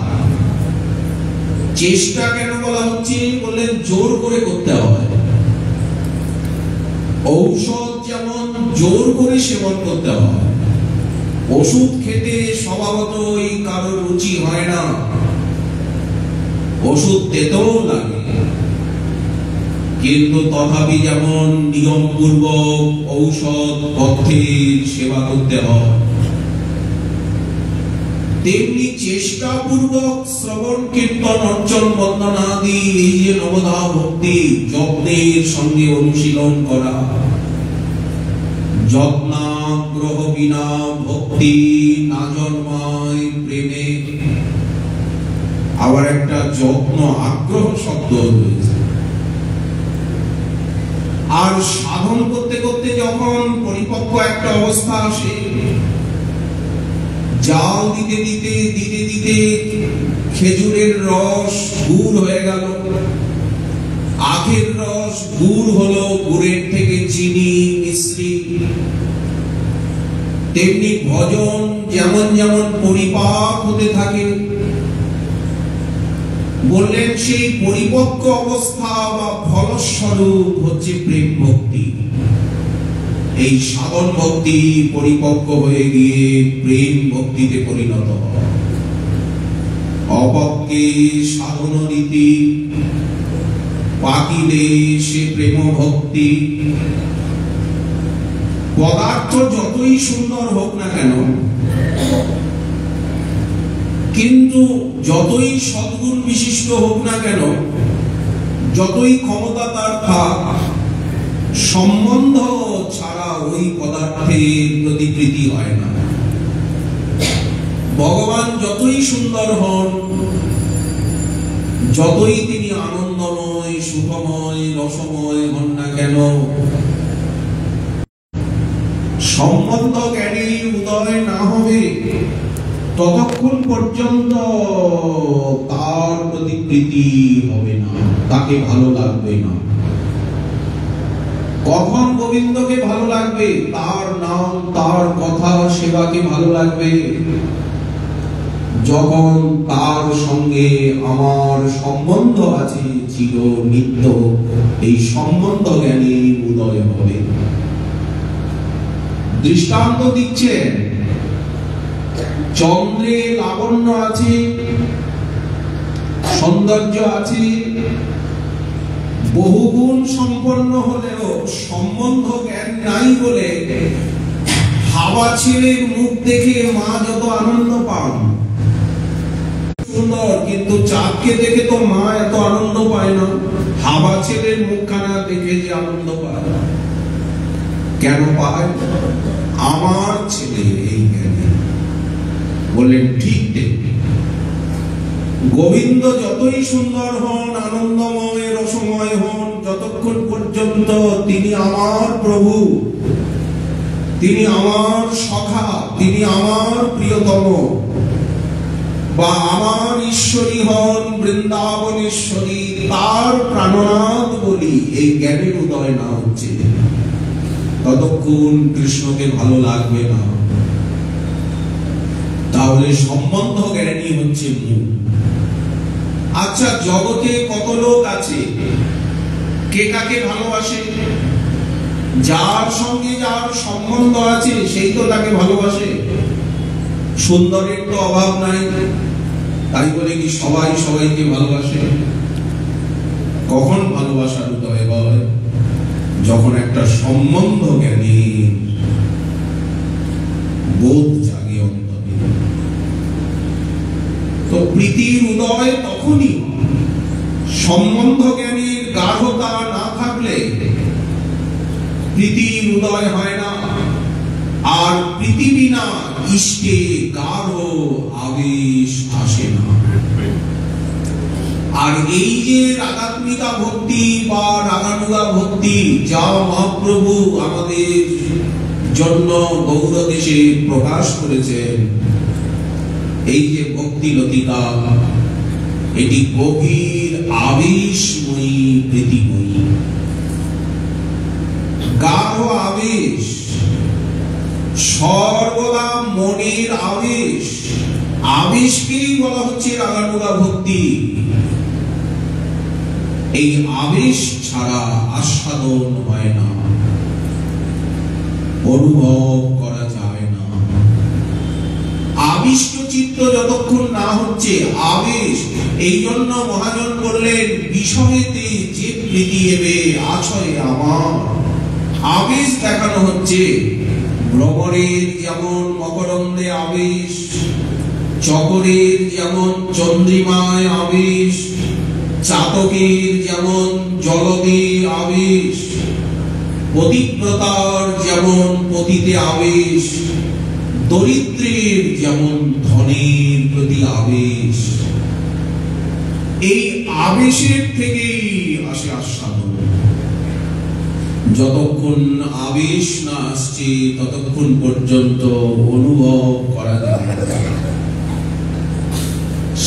চেষ্টা কেন বলা হচ্ছে? বললেন, জোর করে করতে হয় ঔষধ যেমন জোর করে সেবন করতে হয় ওষুধ খেতে স্বভাবতই কারও রুচি হয় না। ওষুধ তেতেও লাগে। কিন্তু তথাপি যেমন নিয়ম পূর্বক ঔষধ, পথের সেবা করতে হয়। তেমনি চেষ্টা পূর্বক শ্রবণ, কীর্তন, অর্চন বন্দনাদি এই যে নবধা ভক্তি যত্নের সঙ্গে অনুশীলন করা। যত্নাগ্রহ বিনা ভক্তি না জন্মায় প্রেমে। আবার একটা যত্ন, আগ্রহ শব্দ রয়েছে। আর সাধন করতে করতে যখন পরিপক্ক একটা অবস্থা আসে, জাল দিতে দিতে দিতে দিতে খেজুরের রস গুড় হয়ে গেল। আখের রস গুড় হলো, গুড়ের থেকে চিনি মিশ্রি তেমনি ভজন যেমন যেমন পরিপাক হতে থাকে। বললেন, সেই পরিপক্ক অবস্থা বা ফলস্বরূপ হচ্ছে প্রেম ভক্তি। এই সাধন ভক্তি পরিপক্ক হয়ে গিয়ে প্রেম ভক্তিতে পরিণত অপক্ষে সাধন রীতি পাকিলে সে প্রেম ভক্তি। পদার্থ যতই সুন্দর হোক না কেন, কিন্তু যতই সদ্গুণ বিশিষ্ট হোক না কেন, যতই ক্ষমতা তার থাক সম্বন্ধ ছাড়া ওই পদার্থের প্রতিকৃতি হয় না। ভগবান যতই সুন্দর হন, যতই তিনি আনন্দময়, সুখময়, রসময় হন না কেন সম্বন্ধ জ্ঞানের উদয় না হবে, ততক্ষণ পর্যন্ত তার প্রতিকৃতি হবে না, তাকে ভালো লাগবে না। কখন গোবিন্দকে ভালো লাগবে? তার নাম, তার কথা, সেবাকে ভালো লাগবে। যখন তার সঙ্গে আমার সম্বন্ধ আছে চির নিত্য এই সম্বন্ধ জ্ঞানে উদয় হবে। দৃষ্টান্ত দিচ্ছেন চন্দ্রে লাবণ্য আছে, সৌন্দর্য আছে, বহুগুণ সম্পন্ন হলেও সম্বন্ধ জ্ঞান নাই বলে হাওয়া ছেলের মুখ দেখে মা যত আনন্দ পান। সুন্দর, কিন্তু চাঁদকে দেখে তো মা এত আনন্দ পায় না। হাবা ছেলের মুখখানা দেখে যে আনন্দ পায়। কেন পায়? আমার ছেলে এই জ্ঞানী। বললেন, ঠিক ঠিক গোবিন্দ যতই সুন্দর হন, আনন্দময়, রসময় হন, যতক্ষণ পর্যন্ত তিনি আমার প্রভু, তিনি আমার সখা, তিনি আমার প্রিয়তম, বা আমার ঈশ্বরী হন, বৃন্দাবনেশ্বরী, তার প্রাণনাথ বলি, এই জ্ঞানের উদয় না হচ্ছে। ততক্ষণ কৃষ্ণকে ভালো লাগবে না। তাহলে সম্বন্ধ জ্ঞানী হচ্ছে মূল আচ্ছা জগতে কত লোক আছে? কে কাকে ভালোবাসে? যার সঙ্গে যার সম্বন্ধ আছে, সেই তো তাকে ভালোবাসে। সুন্দরের তো অভাব নাই। তাই বলে কি সবাই সবাইকে ভালোবাসে? কখন ভালোবাসার উদয় হয়? যখন একটা সম্বন্ধ জ্ঞানী বোধ জাগে অন্তরে, তো প্রীতির উদয় তখনই সম্বন্ধ জ্ঞানীর গাঢ়তা না থাকলে প্রীতির উদয় হয় না। আর প্রীতি বিনা ইষ্টে গাঢ় আবেশ আসে না। আর এই যে রাগাত্মিকা ভক্তি বা রাগানুগা ভক্তি, যা মহাপ্রভু আমাদের জন্য গৌর দেশে প্রকাশ করেছেন, এই যে ভক্তি লতিকা, এটি গভীর আবেশময়ী প্রীতিময়ী। গাঢ় আবেশ, সর্বদা মনের আবেশ। আবেশকেই বলা হচ্ছে রাগানুগা ভক্তি। এই আবেশ ছাড়া আস্বাদন হয় না। অনুভব করা যায় না। আবিষ্ট চিত্ত যতক্ষণ না হচ্ছে আবেশ এই জন্য মহাজন বললেন, বিষয়েতে যে প্রীতি এবে আছয় আমার। আবেশ দেখানো হচ্ছে ভ্রমণের যেমন মকরন্দে আবেশ, চকরের যেমন চন্দ্রিমায় আবেশ চাতকের যেমন জলদে আবেশ, পতিব্রতার যেমন পতিতে আবেশ, দরিদ্রের যেমন ধনের প্রতি আবেশ। এই আবেশের থেকেই আসে আস্বাদন। যতক্ষণ আবেশ না আসছে, ততক্ষণ পর্যন্ত অনুভব করা যায়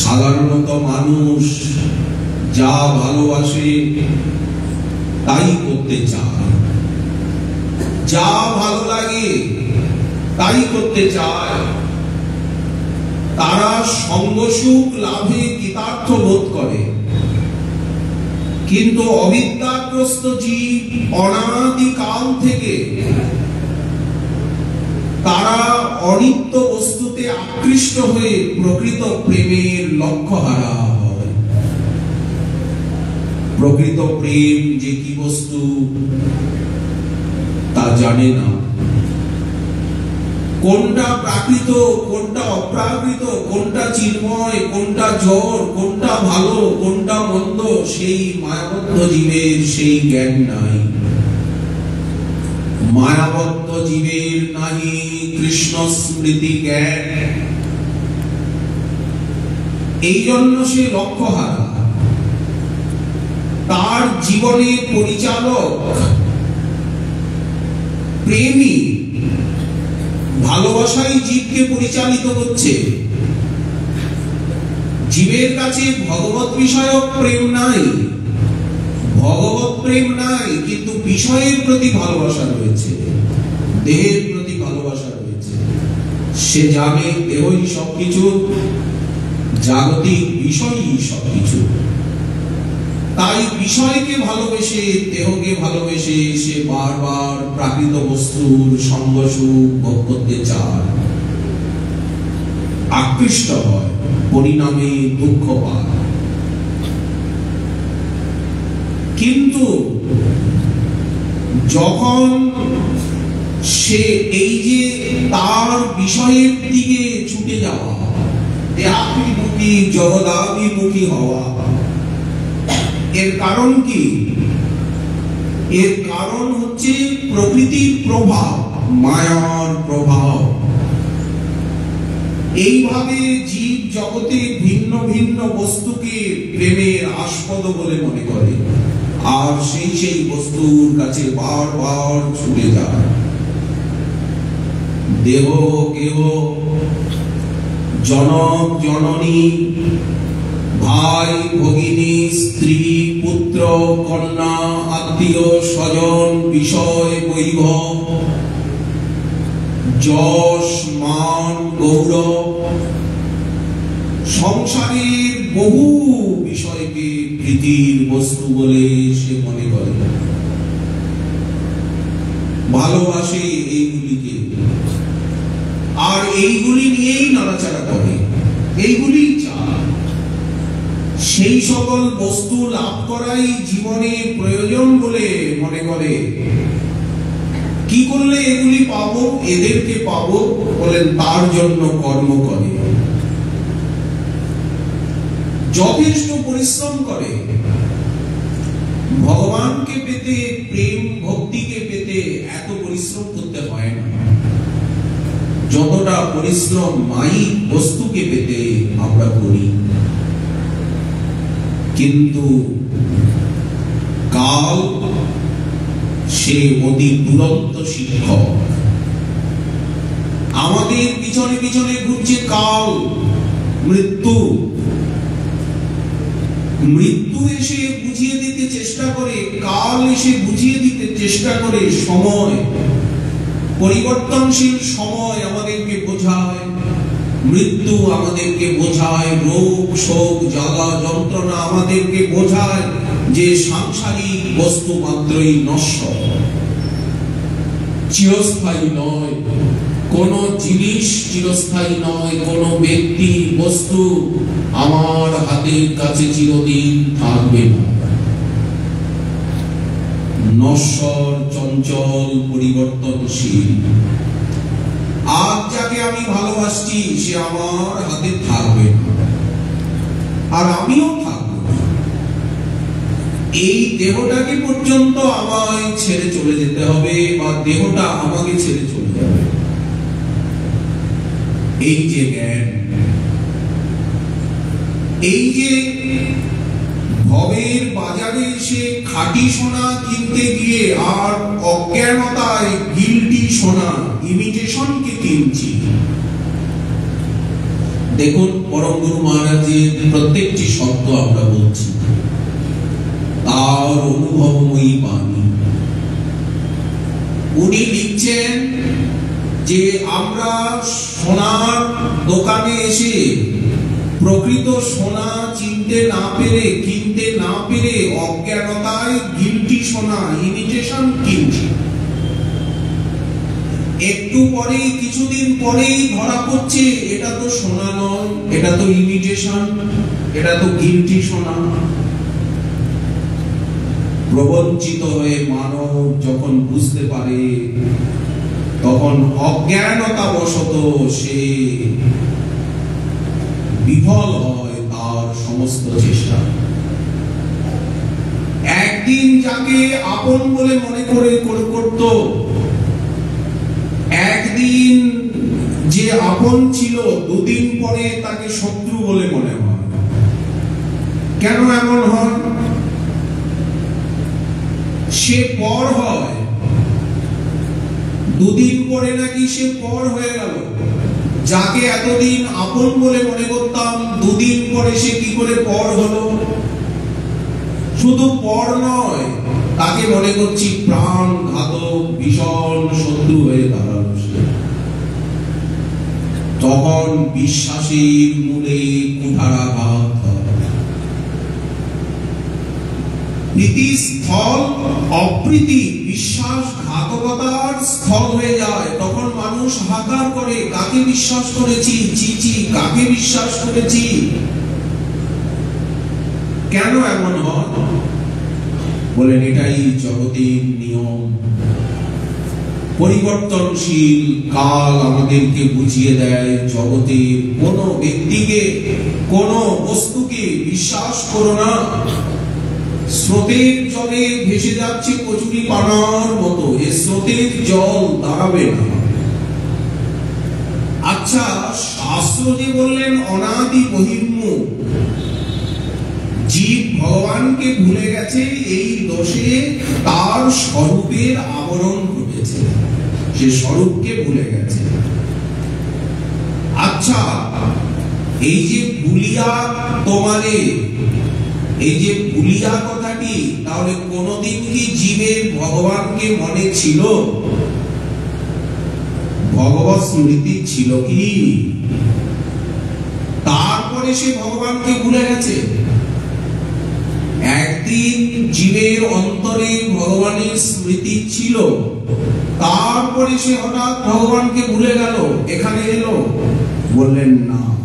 সাধারণত মানুষ যা ভালোবাসে, তাই করতে চায়। যা ভালো লাগে, তাই করতে চায়। তারা সঙ্গসুখ লাভে কৃতার্থ বোধ করে। কিন্তু অবিদ্যাগ্রস্ত জীব অনাদিকাল থেকে তারা অনিত্য বস্তুতে আকৃষ্ট হয়ে প্রকৃত প্রেমের লক্ষ্য হারা প্রকৃত প্রেম যে কি বস্তু, তা জানে না। কোনটা প্রাকৃত, কোনটা অপ্রাকৃত, কোনটা চিন্ময়, কোনটা জড় কোনটা ভালো, কোনটা মন্দ, সেই মায়াবদ্ধ জীবের সেই জ্ঞান নাই। মায়াবদ্ধ জীবের নাহি কৃষ্ণ স্মৃতি জ্ঞান। এই জন্য সে লক্ষ্য হারা তার জীবনে পরিচালক, প্রেমী ভালোবাসাই জীবকে পরিচালিত করছে জীবের কাছে ভগবত বিষয়ক প্রেম নাই, ভগবত প্রেম নাই, কিন্তু বিষয়ের প্রতি ভালোবাসা রয়েছে, দেহের প্রতি ভালোবাসা রয়েছে। সে জানে দেহই সবকিছু, জাগতিক বিষয়ই সবকিছু। তাই বিষয়কে ভালোবেসে, দেহকে ভালোবেসে সে বারবার প্রাকৃত বস্তুর সুখ ভোগ করতে চায়। আকৃষ্ট হয়, পরিণামে দুঃখ পায়। কিন্তু যখন সে এই যে তার বিষয়ের দিকে ছুটে যাওয়া দেহাভিমুখী জগদাভিমুখী হওয়া এর কারণ কি? এর কারণ হচ্ছে প্রকৃতির প্রভাব, মায়ার প্রভাব। এইভাবে জীব জগতে ভিন্ন ভিন্ন বস্তুকে প্রেমের আস্পদ বলে মনে করে, আর সেই সেই বস্তুর কাছে বারবার ছুটে যায়। দেহ, কেহ, জনক, জননী ভাই, ভগিনী, স্ত্রী, পুত্র, কন্যা, আত্মীয়, স্বজন, বিষয়, বৈভব, যশ, মান, গৌরব, সংসারের বহু বিষয়কে প্রীতির বস্তু বলে সে মনে করে। ভালোবাসে এইগুলিকে। আর এইগুলি নিয়েই নাড়াচাড়া করে। এইগুলি চায় সেই সকল বস্তু লাভ করাই জীবনে প্রয়োজন বলে মনে করে। কি করলে এগুলি পাবো, এদেরকে পাবো বলেন তার জন্য কর্ম করে। যথেষ্ট পরিশ্রম করে। ভগবানকে পেতে, প্রেম ভক্তিকে পেতে এত পরিশ্রম করতে হয় না। যতটা পরিশ্রম মাই বস্তুকে পেতে আমরা করি। কিন্তু কাল সে অতি দুরন্ত শিক্ষক। আমাদের পিছনে পিছনে ঘুরছে কাল। মৃত্যু। মৃত্যু এসে বুঝিয়ে দিতে চেষ্টা করে, কাল এসে বুঝিয়ে দিতে চেষ্টা করে সময়। পরিবর্তনশীল সময় আমাদেরকে বোঝায়। মৃত্যু আমাদেরকে বোঝায়, রোগ, শোক, জ্বালা, যন্ত্রণা আমাদেরকে বোঝায় যে সাংসারিক বস্তু মাত্রই নশ্বর চিরস্থায়ী নয়। কোন জিনিস চিরস্থায়ী নয়, কোন ব্যক্তি বস্তু আমার হাতের কাছে চিরদিন থাকবে না। নশ্বর চঞ্চল পরিবর্তনশীল। আজ যাকে আমি ভালোবাসছি, সে আমার হাতে থাকবে। আর আমিও থাকব। এই দেহটাকে পর্যন্ত আমায় ছেড়ে চলে যেতে হবে বা দেহটা আমাকে ছেড়ে চলে যাবে। এই যে জ্ঞান, এই যে ভবের বাজারে এসে খাঁটি সোনা কিনতে গিয়ে আর অজ্ঞানতায় গিলটি সোনা ইমিটেশনকে কিনছি। দেখুন পরম গুরু মহারাজের প্রত্যেকটি শব্দ আমরা বলছি। তার অনুভবময়ী বাণী। উনি লিখছেন যে আমরা সোনার দোকানে এসে প্রকৃত সোনা চিনতে না পেরে, কিনতে না পেরে, অজ্ঞানতায় গিলটি সোনা ইমিটেশন কিনছি। একটু পরেই, কিছুদিন পরেই ধরা পড়ছে, এটা তো সোনা নয়, এটা তো ইমিটেশন এটা তো গিলটি সোনা। প্রবঞ্চিত হয়ে মানব যখন বুঝতে পারে, তখন অজ্ঞানতা বশত সে বিফল হয় তার সমস্ত চেষ্টা। একদিন যাকে আপন বলে মনে করে করত, একদিন যে আপন ছিল, দুদিন পরে তাকে শত্রু বলে মনে হয়। কেন এমন হয়? সে পর হয়। দুদিন পরে নাকি সে পর হয়ে গেল। যাকে এতদিন আপন বলে মনে করতাম, দুদিন পরে সে কি করে পর হলো? শুধু পর নয়, তাকে মনে করছি প্রাণ ঘাতক, ভীষণ শত্রু হয়ে দাঁড়ানো তখন বিশ্বাসের মূলে কুঠারাঘাত অপ্রীতি স্থল হয়ে যায়। তখন মানুষ হাকার করে, কাকে বিশ্বাস করেছি? কাকে বিশ্বাস করেছি? কেন এমন বলেন, এটাই জগতের নিয়ম। পরিবর্তনশীল কাল আমাদেরকে বুঝিয়ে দেয় জগতের কোন ব্যক্তিকে, কোন বস্তুকে বিশ্বাস করো না। স্রোতের জলে ভেসে যাচ্ছে কচুরি পানার মতো। এ স্রোতের জল দাঁড়াবে না। আচ্ছা শাস্ত্র যে বললেন, অনাদি বহির্মুখ। জীব ভগবানকে ভুলে গেছে, এই দোষে তার স্বরূপের আবরণ ঘটেছে। সে স্বরূপকে ভুলে গেছে। আচ্ছা এই যে ভুলিয়া তোমারে এই যে ভুলিয়া কথাটি তাহলে কোনদিন কি জীবের ভগবানকে মনে ছিল? ভগবত স্মৃতি ছিল কি? তারপরে সে ভগবানকে ভুলে গেছে। একদিন জীবের অন্তরে ভগবানের স্মৃতি ছিল। তারপরে সে হঠাৎ ভগবানকে ভুলে গেল। এখানে এলো। বললেন, না।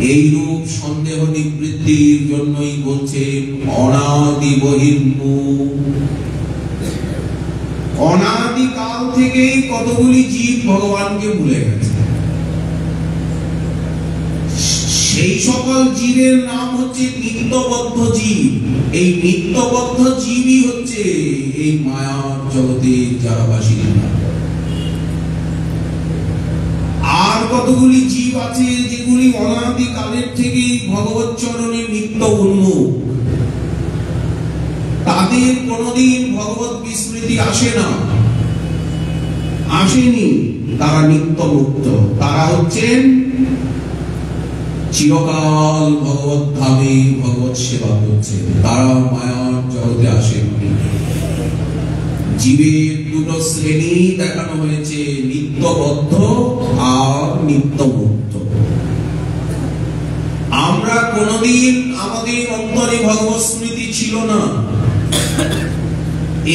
এই রূপ সন্দেহ নিবৃত্তির জন্যই বলছেন অনাদি বহির্মুখ অনাদি কাল থেকেই কতগুলি জীব ভগবানকে ভুলে গেছে। সেই সকল জীবের নাম হচ্ছে নিত্যবদ্ধ জীব। এই নিত্যবদ্ধ জীবই হচ্ছে এই মায়ার জগতে যারা বাসিন্দা আর কতগুলি জীব আছে যেগুলি অনাদি কালের থেকেই ভগবত চরণে নিত্য উন্মুখ? তাদের কোনদিন ভগবত বিস্মৃতি আসে না। আসেনি, তারা নিত্য মুক্ত তারা হচ্ছেন চিরকাল ভগবত ধামে ভগবত সেবা করছে তারা মায়ার জগতে আসেননি। জীবের দুটো শ্রেণি দেখানো হয়েছে, নিত্যবদ্ধ আর নিত্য মুক্ত আমরা কোনদিন আমাদের অন্তরে ভগবত স্মৃতি ছিল না।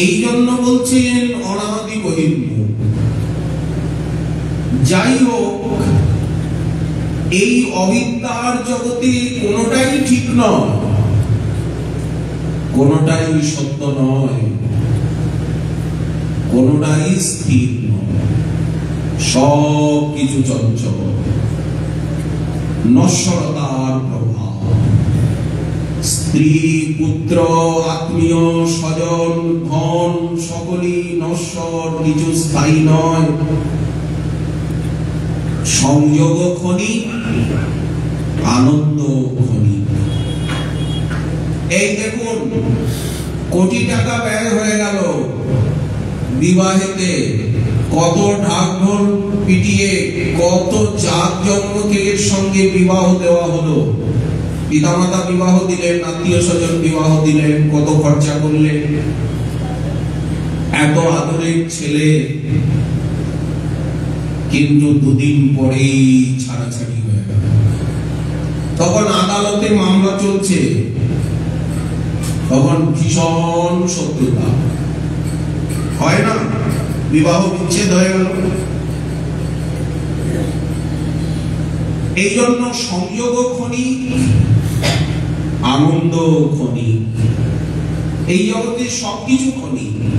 এই জন্য বলছেন অনাদি বহির্মুখ যাই হোক, এই অবিদ্যার জগতে কোনটাই ঠিক নয়, কোনটাই সত্য নয়। কোনটাই স্থির সব কিছু চঞ্চল। নশ্বরতার প্রভাব। স্ত্রী, পুত্র, আত্মীয়, স্বজন, ধন, সকলই নশ্বর কিছু স্থায়ী নয়। সংযোগ খনি আনন্দ খনি এই দেখুন, কোটি টাকা ব্যয় হয়ে গেল। বিবাহেতে কত ঢাক ঢোল পিটিয়ে, কত জাত জন্মকের সঙ্গে বিবাহ দেওয়া হলো। পিতামাতা বিবাহ দিলেন, আত্মীয় স্বজন বিবাহ দিলেন, কত খরচা করলেন। এত আদরের ছেলে। কিন্তু দুদিন পরেই ছাড়াছাড়ি হয়ে গেল। তখন আদালতে মামলা চলছে। তখন ভীষণ শত্রুতা। হয় না। বিবাহ বিচ্ছেদ হয়ে গেল। এই জন্য সংযোগ খনি আনন্দ খনি। এই জগতে সবকিছু খনি।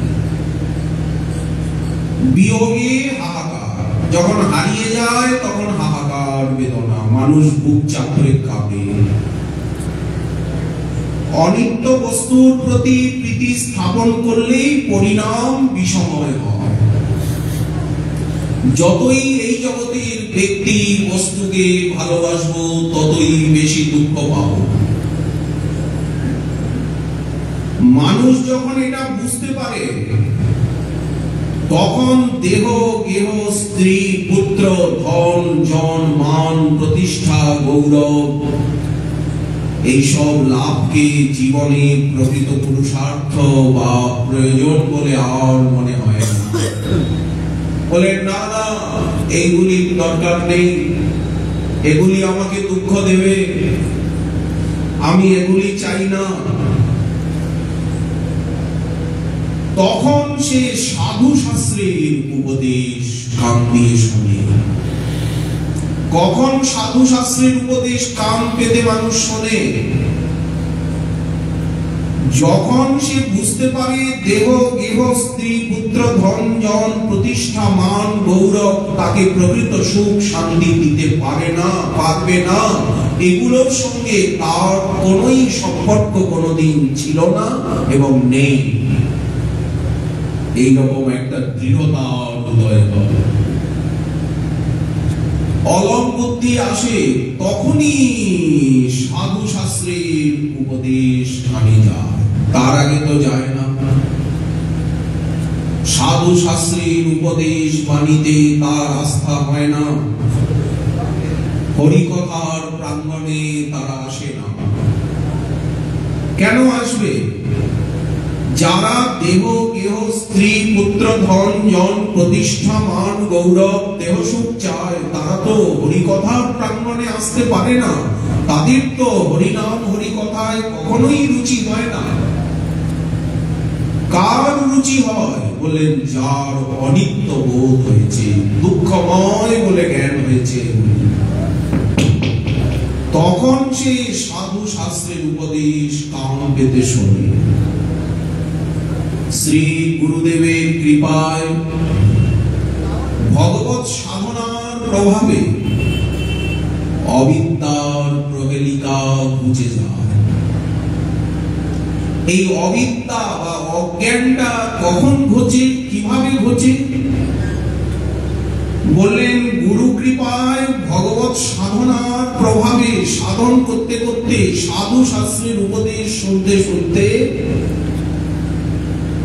বিয়োগে হাহাকার। যখন হারিয়ে যায়, তখন হাহাকার বেদনা। মানুষ বুক চাপড়ে কাঁপে। অনিত্য বস্তুর প্রতি প্রীতি স্থাপন করলেই পরিণাম বিষময় হয়। যতই এই জগতের ব্যক্তি বস্তুকে ভালোবাসবো, ততই বেশি দুঃখ পাব। মানুষ যখন এটা বুঝতে পারে, তখন দেহ, গেহ, স্ত্রী, পুত্র, ধন, জন, মান, প্রতিষ্ঠা, গৌরব এইসব লাভকে জীবনে প্রকৃত পুরুষার্থ বা প্রয়োজন বলে আর মনে হয় না। বলেন, না না এইগুলির দরকার নেই। এগুলি আমাকে দুঃখ দেবে। আমি এগুলি চাই না। তখন সে সাধু শাস্ত্রের উপদেশ কান দিয়ে শুনে। কখন সাধু শাস্ত্রের উপদেশ কান পেতে মানুষ শোনে। যখন সে বুঝতে পারে দেহ, গেহ, স্ত্রী, পুত্র, ধন, জন, প্রতিষ্ঠা, মান, গৌরব, তাকে প্রকৃত সুখ শান্তি দিতে পারে না, পারবে না। এগুলোর সঙ্গে তার কোনোই সম্পর্ক কোনোদিন ছিল না এবং নেই। এইরকম একটা দৃঢ়তা উদয় হয়। অলঙ্কতি আসে তখনই সাধু শাস্ত্রের উপদেশ কানে যায়। তার আগে তো যায় না। সাধু শাস্ত্রের উপদেশ বাণীতে তার আস্থা হয় না। হরিকথার প্রাঙ্গণে তারা আসে না। কেন আসবে? যারা দেহ গেহ স্ত্রী পুত্র ধন জন প্রতিষ্ঠা মান গৌরব দেহ সুখ চায়, তারা তো হরিকথার প্রাঙ্গণে আসতে পারে না। তাদের তো হরিনাম হরিকথায় কখনোই রুচি হয় না। কার রুচি হয়? বললেন যার অনিত্য বোধ হয়েছে, দুঃখময় বলে জ্ঞান হয়েছে তখন সে সাধু শাস্ত্রের উপদেশ কাম পেতে শোনে। শ্রী গুরুদেবের কৃপায় ভগবত সাধনার প্রভাবে অবিদ্যার প্রহেলিকা বুঝে যায়। এই অবিদ্যা বা অজ্ঞানটা কখন কীভাবে ঘটে বললেন, গুরু কৃপায় ভগবত সাধনার প্রভাবে সাধন করতে করতে সাধু শাস্ত্রের উপদেশ শুনতে শুনতে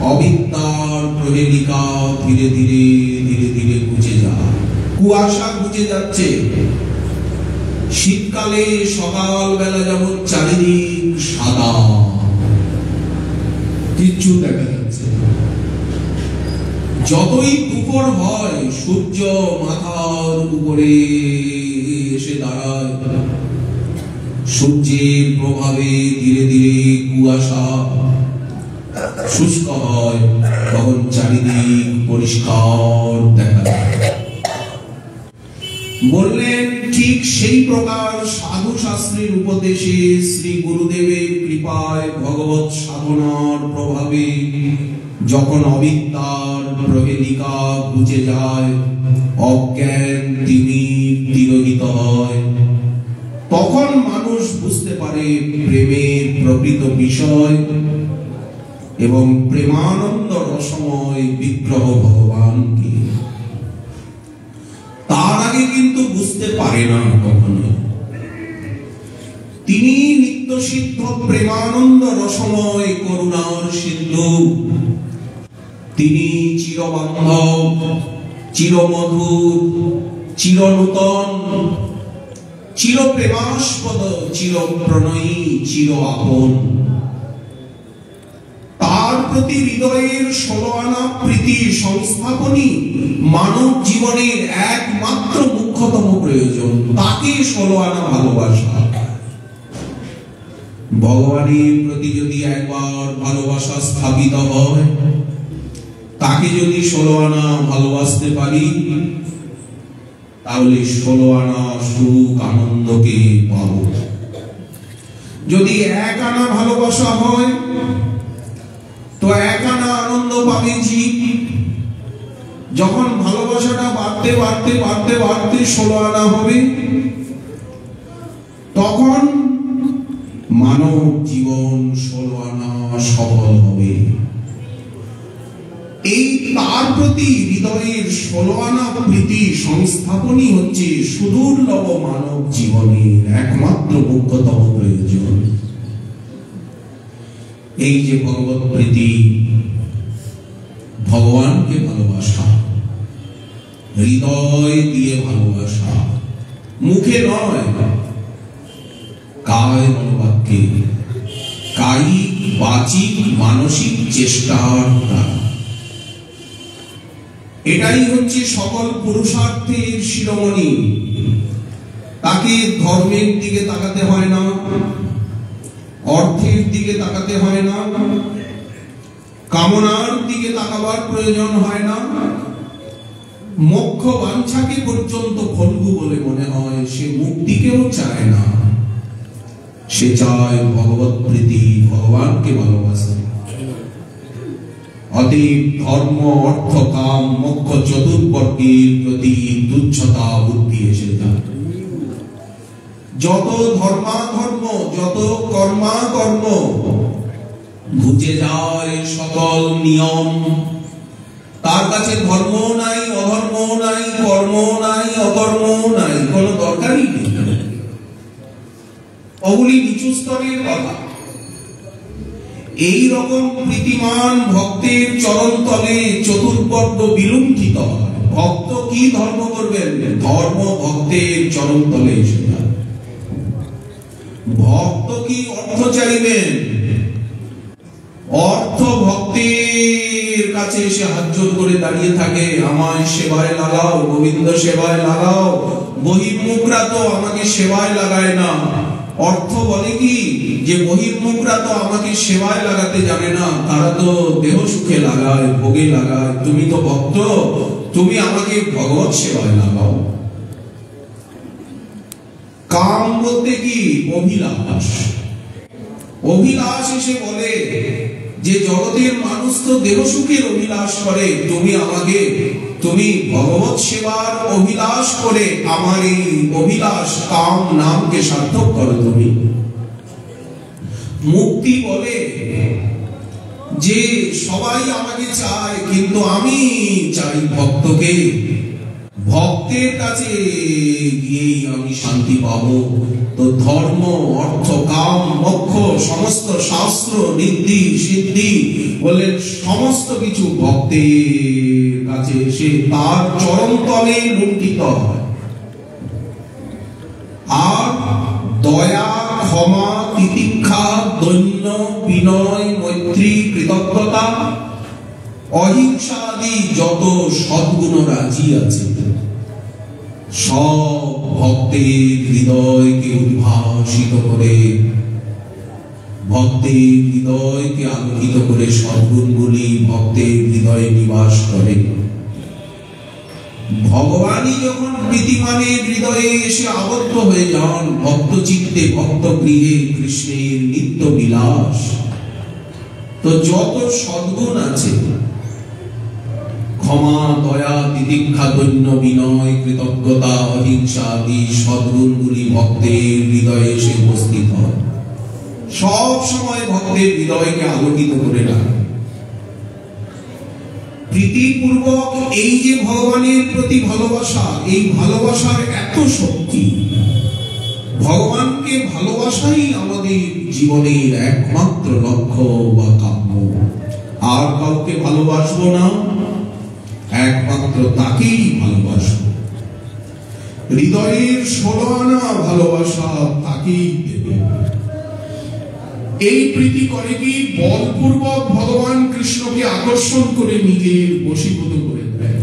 অবিদ্যার প্রহেলিকা ধীরে ধীরে ধীরে ধীরে বুঝে যায়। কুয়াশা বুঝে যাচ্ছে। শীতকালে সকাল বেলা যেমন চারিদিক সাদা, কিচ্ছু দেখা যাচ্ছে যতই দুপুর হয়, সূর্য মাথার উপরে এসে দাঁড়ায়। সূর্যের প্রভাবে ধীরে ধীরে কুয়াশা শুষ্ক হয়, তখন চারিদিক পরিষ্কার দেখা যায়। বললেন ঠিক সেই প্রকার সাধু শাস্ত্রের উপদেশে শ্রী গুরুদেবের কৃপায় ভগবত সাধনার প্রভাবে যখন অবিদ্যার প্রহেলিকা বুঝে যায়, অজ্ঞান তিনি তিরোহিত হয়, তখন মানুষ বুঝতে পারে প্রেমের প্রকৃত বিষয়। এবং প্রেমানন্দ রসময় বিগ্রহ ভগবানকে। তার আগে কিন্তু বুঝতে পারে না কখনো। তিনি নিত্য সিদ্ধ প্রেমানন্দ রসময় করুণার সিন্ধু। তিনি চিরবান্ধব, চিরমধুর, চিরনূতন চির প্রেমাস্পদ চির প্রণয়ী চির আপন তার প্রতি হৃদয়ের ষোলো প্রীতি সংস্থাপনই মানব জীবনের একমাত্র মুখ্যতম প্রয়োজন। তাকে ষোলো ভালোবাসা। ভগবানের প্রতি যদি একবার ভালোবাসা স্থাপিত হয়, তাকে যদি ষোলো আনা ভালোবাসতে পারি, তাহলে ষোলো আনা সুখ, আনন্দকে পাব। যদি এক আনা ভালোবাসা হয় তো এক আনা আনন্দ পাবে জীব যখন ভালোবাসাটা বাড়তে বাড়তে বাড়তে বাড়তে ষোলো আনা হবে, তখন মানব জীবন ষোলো আনা সফল হবে। এই তার প্রতি হৃদয়ের ষোলো আনা প্রীতি সংস্থাপনই হচ্ছে সুদূর্লভ মানব জীবনের একমাত্র মুখ্যতম প্রয়োজন। এই যে ভগবত প্রীতি, ভগবানকে ভালোবাসা, হৃদয় দিয়ে ভালোবাসা, মুখে নয় কায় মনোবাক্যে কায়িক বাচিক মানসিক চেষ্টার দ্বারা। এটাই হচ্ছে সকল পুরুষার্থের শিরোমণি। তাকে ধর্মের দিকে তাকাতে হয় না। অর্থের দিকে তাকাতে হয় না। কামনার দিকে তাকাবার প্রয়োজন হয় না। মোক্ষ বাঞ্ছাকে পর্যন্ত ফলগু বলে মনে হয়। সে মুক্তিকেও চায় না। সে চায় ভগবত প্রীতি ভগবান ভগবানকে ভালোবাসে। অতীব ধর্ম অর্থ কাম মোক্ষ চতুর্বর্গের প্রতি তুচ্ছতা, বুদ্ধি এসে যায়। যত ধর্মাধর্ম, যত কর্মাকর্ম, ঘুচে যায় সকল নিয়ম। তার কাছে ধর্ম নাই অধর্ম নাই কর্ম নাই অকর্ম নাই, কোন দরকারই নেই। ওগুলি নিচু স্তরের কথা। এই রকম প্রীতিমান ভক্তের চরণ তলে চতুর্বর্গ বিলুণ্ঠিত ভক্ত কি ধর্ম করবেন? ধর্ম ভক্তের চরণ তলে যায়। ভক্ত কি অর্থ চাইবেন? অর্থ ভক্তের কাছে এসে হাত করে দাঁড়িয়ে থাকে, আমায় সেবায় লাগাও, গোবিন্দ সেবায় লাগাও। বহির্মুখরা তো আমাকে সেবায় লাগায় না। অর্থ বলে কি যে বহির্মুখরা তো আমাকে সেবায় লাগাতে জানে না, তারা তো দেহ সুখে লাগায়, ভোগে লাগায়। তুমি তো ভক্ত, তুমি আমাকে ভগবত সেবায় লাগাও। কাম বলতে কি অভিলাষ? অভিলাষ এসে বলে, যে জগতের মানুষ তো দেহ সুখের অভিলাষ করে, তুমি আমাকে, তুমি ভগবত সেবার অভিলাষ করে আমার এই অভিলাষ কাম নামকে সার্থক করো তুমি। মুক্তি বলে, যে সবাই আমাকে চায়, কিন্তু আমি চাই ভক্তকে। ভক্তের কাছে গিয়েই আমি শান্তি পাবো। তো ধর্ম, অর্থ, কাম, মোক্ষ, সমস্ত শাস্ত্র নিদ্ধি সিদ্ধি বললেন সমস্ত কিছু ভক্তের কাছে এসে তার চরম তলে লুণ্ঠিত হয়। আর দয়া, ক্ষমা, তিতিক্ষা, দৈন্য, বিনয়, মৈত্রী, কৃতজ্ঞতা অহিংসা আদি যত সদ্গুণ রাজি আছে, সব ভক্তের হৃদয়কে উদ্ভাসিত করে, ভক্তের হৃদয়কে আলোকিত করে সদ্গুণগুলি ভক্তের হৃদয়ে নিবাস করে। ভগবানই যখন প্রীতিমানের হৃদয়ে এসে আবদ্ধ হয়ে যান ভক্ত চিত্তে ভক্ত গৃহে কৃষ্ণের নিত্য বিলাস, তো যত সদ্গুণ আছে ক্ষমা, দয়া, তিতিক্ষা, দৈন্য, বিনয়, কৃতজ্ঞতা, অহিংসা আদি সদ্গুণগুলি ভক্তের হৃদয়ে এসে উপস্থিত হয়। সব সময় ভক্তের হৃদয়কে আলোকিত করে রাখে। প্রীতিপূর্বক এই যে ভগবানের প্রতি ভালোবাসা, এই ভালোবাসার এত শক্তি, ভগবানকে ভালোবাসাই আমাদের জীবনের একমাত্র লক্ষ্য বা কাম্য। আর কাউকে ভালোবাসবো না। একমাত্র তাকেই ভালোবাসবো হৃদয়ের ষোলো আনা ভালোবাসা তাকেই দেবে। এই প্রীতি করে কি বলপূর্বক ভগবান কৃষ্ণকে আকর্ষণ করে নিজের বশীভূত করে দেয়?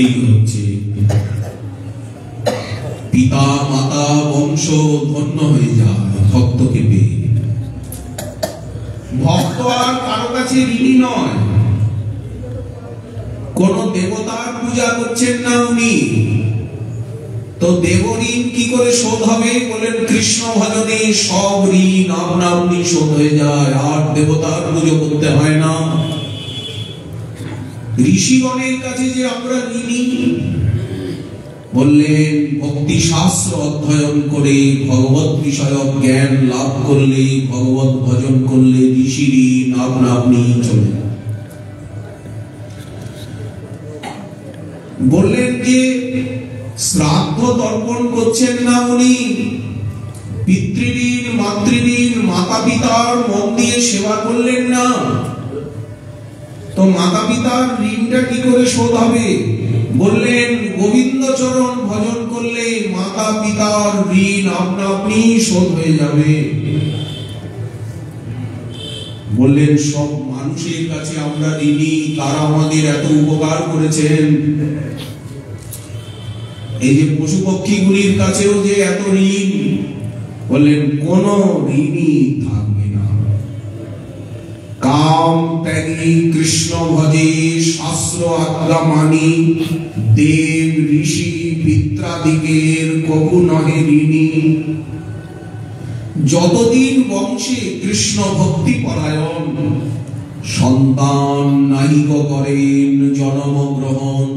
এই হচ্ছে পিতা, মাতা, বংশ ধন্য হয়ে যায়, ভক্তকে ভক্ত আর কারও কাছে ঋণী নয়। কোন দেবতার পূজা করছেন না উনি। তো দেবঋণ কি করে শোধ হবে? বলেন, কৃষ্ণ ভজনে সব ঋণ আপনা আপনি শোধ হয়ে যায়। আর দেবতার পুজো করতে হয় না। ঋষিগণের কাছে যে আমরা ঋণী বললেন ভক্তি শাস্ত্র অধ্যয়ন করে ভগবত বিষয়ক জ্ঞান লাভ করলে, ভগবত ভজন করলে ঋষি ঋণ আপনা আপনি চলে বললেন যে, শ্রাদ্ধ তর্পণ করছেন না উনি। পিতৃঋণ মাতৃঋণ মাতা পিতার মন দিয়ে সেবা করলেন না। তো মাতা পিতার ঋণটা কি করে শোধ হবে? বললেন গোবিন্দ চরণ ভজন করলে মাতা পিতার ঋণ আপনা আপনি শোধ হয়ে যাবে। বললেন, সব মানুষের কাছে আমরা ঋণী, তারা আমাদের এত উপকার করেছেন। এই যে পশু পক্ষীগুলির কাছেও যে এত ঋণ, বললেন, কোন না কাম ত্যাগী কৃষ্ণ ভজে শাস্ত্র আজ্ঞা মানি দেব ঋষি পিত্রাদিকের কবু নহে ঋণী। যতদিন বংশে কৃষ্ণ ভক্তি পরায়ণ, সন্তান নাহিক করেন জন্ম গ্রহণ।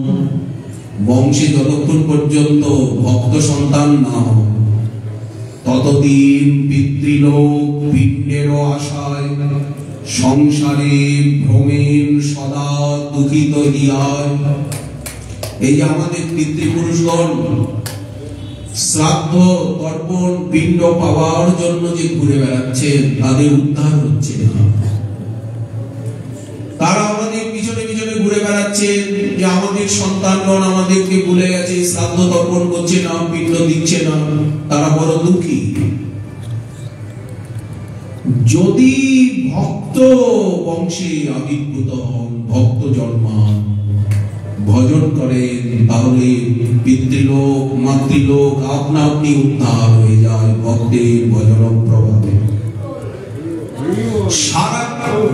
বংশে যতক্ষণ পর্যন্ত ভক্ত সন্তান না হয় ততদিন পিতৃলোক পিণ্ডের আশায় সংসারে ভ্রমেন সদা দুঃখিত হিয়ায় এই যে আমাদের পিতৃপুরুষগণ, শ্রাদ্ধ, তর্পণ, পিণ্ড পাওয়ার জন্য যে ঘুরে বেড়াচ্ছে, তাদের উদ্ধার হচ্ছে। তারা আমাদের পিছনে পিছনে ঘুরে বেড়াচ্ছে, যে আমাদের সন্তানগণ আমাদেরকে ভুলে গেছে, শ্রাদ্ধ, তর্পণ করছে না, পিণ্ড দিচ্ছে না, তারা বড় দুঃখী। যদি ভক্ত বংশে আবির্ভূত হন, ভক্ত জন্মান, ভজন করেন, তাহলে পিতৃলোক, মাতৃলোক, আপনা আপনি উদ্ধার হয়ে যায় ভক্তের ভজন প্রভাবে। সারা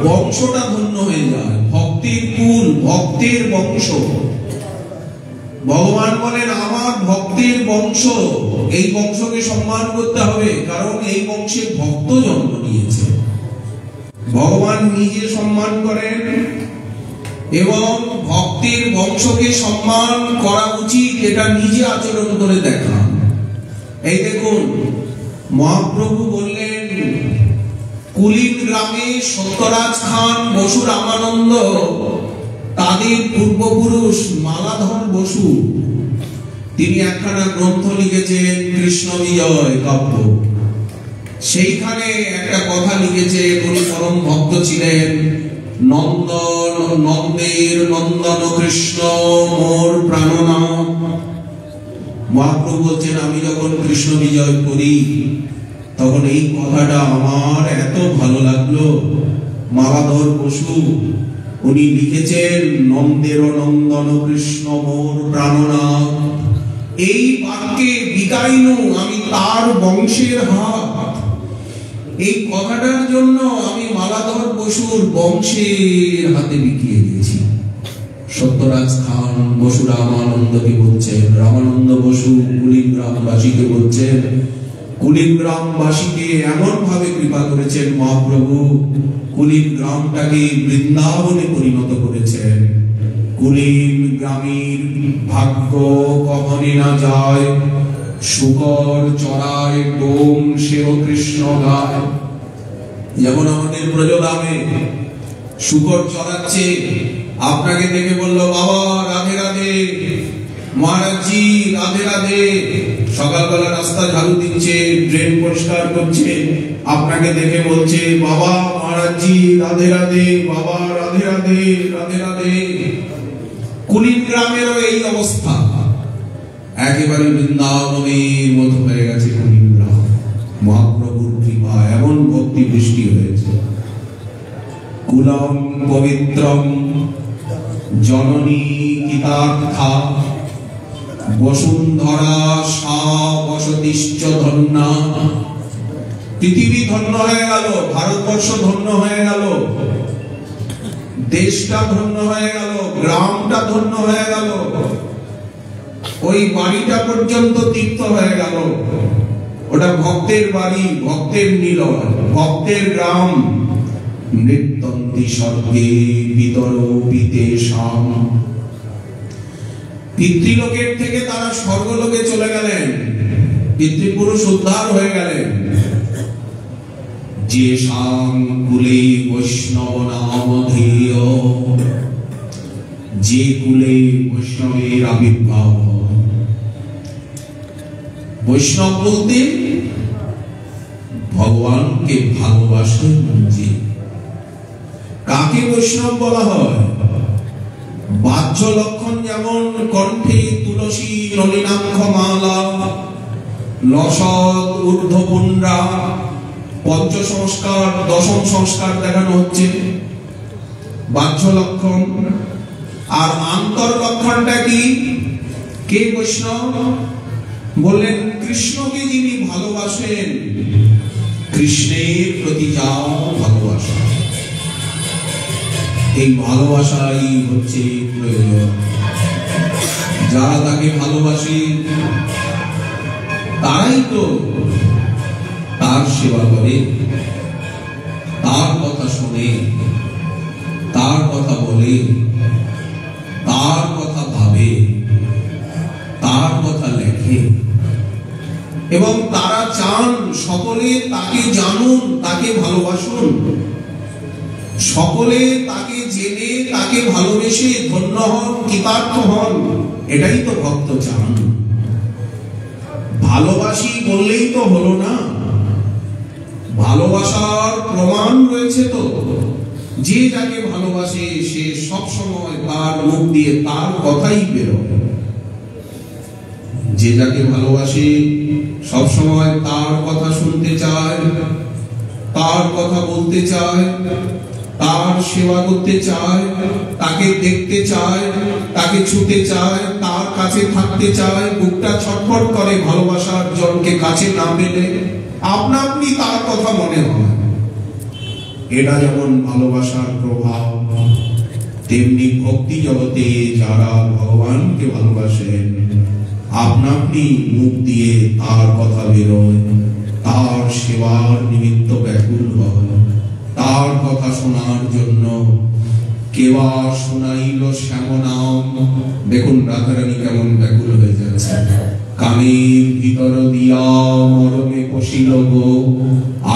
বংশটা ধন্য হয়ে যায়, ভক্তের কুল, ভক্তের বংশ। ভগবান বলেন, আমার ভক্তের বংশ এই বংশকে সম্মান করতে হবে, কারণ এই বংশে ভক্ত জন্ম নিয়েছে। ভগবান নিজে সম্মান করেন এবং ভক্তের বংশকে সম্মান করা উচিত, এটা নিজে আচরণ করে দেখা। এই দেখুন, মহাপ্রভু বললেন, কুলিন গ্রামে সত্যরাজ খান, বসু রামানন্দ, তাদের পূর্বপুরুষ মালাধর বসু তিনি একখানা গ্রন্থ লিখেছেন, কৃষ্ণ বিজয় কাব্য। সেইখানে একটা কথা লিখেছে উনি পরম ভক্ত ছিলেন, নন্দন, নন্দের নন্দন কৃষ্ণ, মোর প্রাণনাথ মহাপ্রভু বলছেন, আমি যখন কৃষ্ণ বিজয় করি, তখন এই কথাটা আমার এত ভালো লাগল। মালাধর বসু, উনি লিখেছেন, নন্দের নন্দন কৃষ্ণ, মোর প্রাণনাথ এই বাক্যে বিকাইনু আমি তার বংশের হাত। এই কথাটার জন্য আমি মালাধর বসুর বংশের হাতে বিকিয়ে দিয়েছি। সত্যরাজ খান, বসু রামানন্দকে বলছেন রামানন্দ বসু কুলিম গ্রামবাসীকে বলছেন কুলিম গ্রামবাসীকে এমন ভাবে কৃপা করেছেন মহাপ্রভু কুলিম গ্রামটাকে বৃন্দাবনে পরিণত করেছেন। কুলিম গ্রামীর ভাগ্য কখনই না যায়। শুকর চড়ায় বোম সেও কৃষ্ণ গায়। যেমন আমাদের ব্রজদামে শুকর চড়াচ্ছে, আপনাকে দেখে বলল, বাবা, রাধে রাধে, মহারাজজি, রাধে রাধে। সকালবেলা রাস্তা ঝাড়ু দিচ্ছে, ড্রেন পরিষ্কার করছে, আপনাকে দেখে বলছে, বাবা, মহারাজজি, রাধে রাধে, বাবা, রাধে রাধে রাধে রাধে। কুলিন গ্রামেরও এই অবস্থা। একেবারে বৃন্দাবনের মতো হয়ে গেছে মহাপ্রভুর কৃপা, এমন ভক্তি বৃষ্টি হয়েছে। কুলম পবিত্রম জননী কিতার্থা, বসুন্ধরা সা বসতিশ্চ ধন্যা। পৃথিবী ধন্য হয়ে গেল, ভারতবর্ষ ধন্য হয়ে গেল। দেশটা ধন্য হয়ে গেল, গ্রামটা ধন্য হয়ে গেল, ওই বাড়িটা পর্যন্ত তীর্থ হয়ে গেল। ওটা ভক্তের বাড়ি, ভক্তের নিলয় ভক্তের গ্রাম। নৃত্যন্তি স্বর্গে বিতর পিতৃলোকের থেকে তারা স্বর্গলোকে চলে গেলেন। পিতৃপুরুষ উদ্ধার হয়ে গেলেন। যে কুলে বৈষ্ণব নাম ধেয় যে কুলে বৈষ্ণবের আবির্ভাব। বৈষ্ণব বলতে ভগবানকে ভালোবাসেন যে কাকে বৈষ্ণব বলা হয়? বাহ্য লক্ষণ যেমন কণ্ঠে তুলসী নলিনাক্ষ মালা, লসদ ঊর্ধ্বপুণ্ডা পঞ্চ সংস্কার দশম সংস্কার দেখানো হচ্ছে। বাহ্য লক্ষণ। আর আন্তর লক্ষণটা কি? কে বৈষ্ণব? বললেন, কৃষ্ণকে যিনি ভালোবাসেন, কৃষ্ণের প্রতি যাও ভালোবাসা। এই ভালোবাসাই হচ্ছে প্রয়োজন। যারা তাকে ভালোবাসে, তারাই তো তার সেবা করে, তার কথা শোনে, তার কথা বলে, তার কথা ভাবে, তার কথা লেখে। এবং তারা চান সকলে তাকে জানুন, তাকে ভালোবাসুন। সকলে তাকে জেনে, তাকে ভালোবেসে ধন্য হন কৃতার্থ হন। এটাই তো ভক্ত চান। ভালোবাসি বললেই তো হলো না। ভালোবাসার প্রমাণ রয়েছে তো? যে যাকে ভালোবাসে, সে সব সময় তার মুখ দিয়ে তার কথাই বেরোয় যে যাকে ভালোবাসে সব সময় তার কথা শুনতে চায়, তার কথা বলতে চায়, তার সেবা করতে চায়, তাকে দেখতে চায়, তাকে ছুতে চায়, তার কাছে থাকতে চায়, বুকটা ছটফট করে ভালোবাসার জনকে কাছে না পেলে আপনা আপনি তার কথা মনে হয়। এটা যেমন ভালোবাসার প্রভাব, তেমনি ভক্তি জগতে যারা ভগবানকে ভালোবাসেন আপনা আপনি মুখ দিয়ে তার কথা বেরোয়, তার সেবার নিমিত্ত ব্যাকুল হয়। তার কথা শোনার জন্য কেবা শোনাইল শ্যামনাম। দেখুন, রাধারানী কেমন ব্যাকুল হয়ে যাচ্ছে। কানের ভিতর দিয়া মরমে পশিল গো।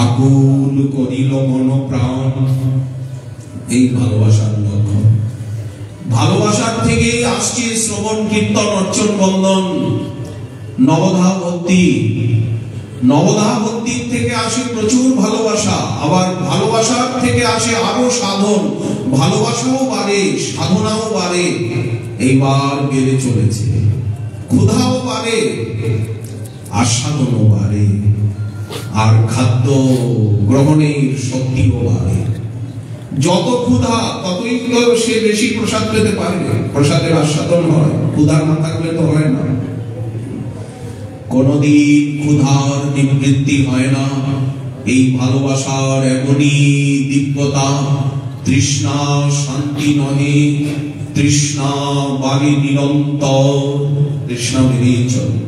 আকুল করিল মন প্রাণ এই ভালোবাসার লক্ষণ ভালোবাসার থেকে আসছে শ্রবণ, কীর্তন, অর্চন বন্ধন নবধা ভক্তি নবধা ভক্তির থেকে আসে প্রচুর ভালোবাসা। আবার ভালোবাসার থেকে আসে আরও সাধন। ভালোবাসাও বাড়ে, সাধনাও বাড়ে। এইবার বেড়ে চলেছে। ক্ষুধাও বাড়ে আস্বাদনও বাড়ে আর খাদ্য গ্রহণের শক্তিও বাড়ে যত ক্ষুধা, ততই সে বেশি প্রসাদ পেতে পারবে। প্রসাদের আস্বাদন হয়, ক্ষুধার না থাকলে তো হয় না। কোনদিন ক্ষুধার নিবৃত্তি হয় না। এই ভালোবাসার এমনই দিব্যতা, তৃষ্ণা শান্তি নহে, তৃষ্ণা বাড়ি নিরন্তর। তৃষ্ণা বেরিয়ে চলে।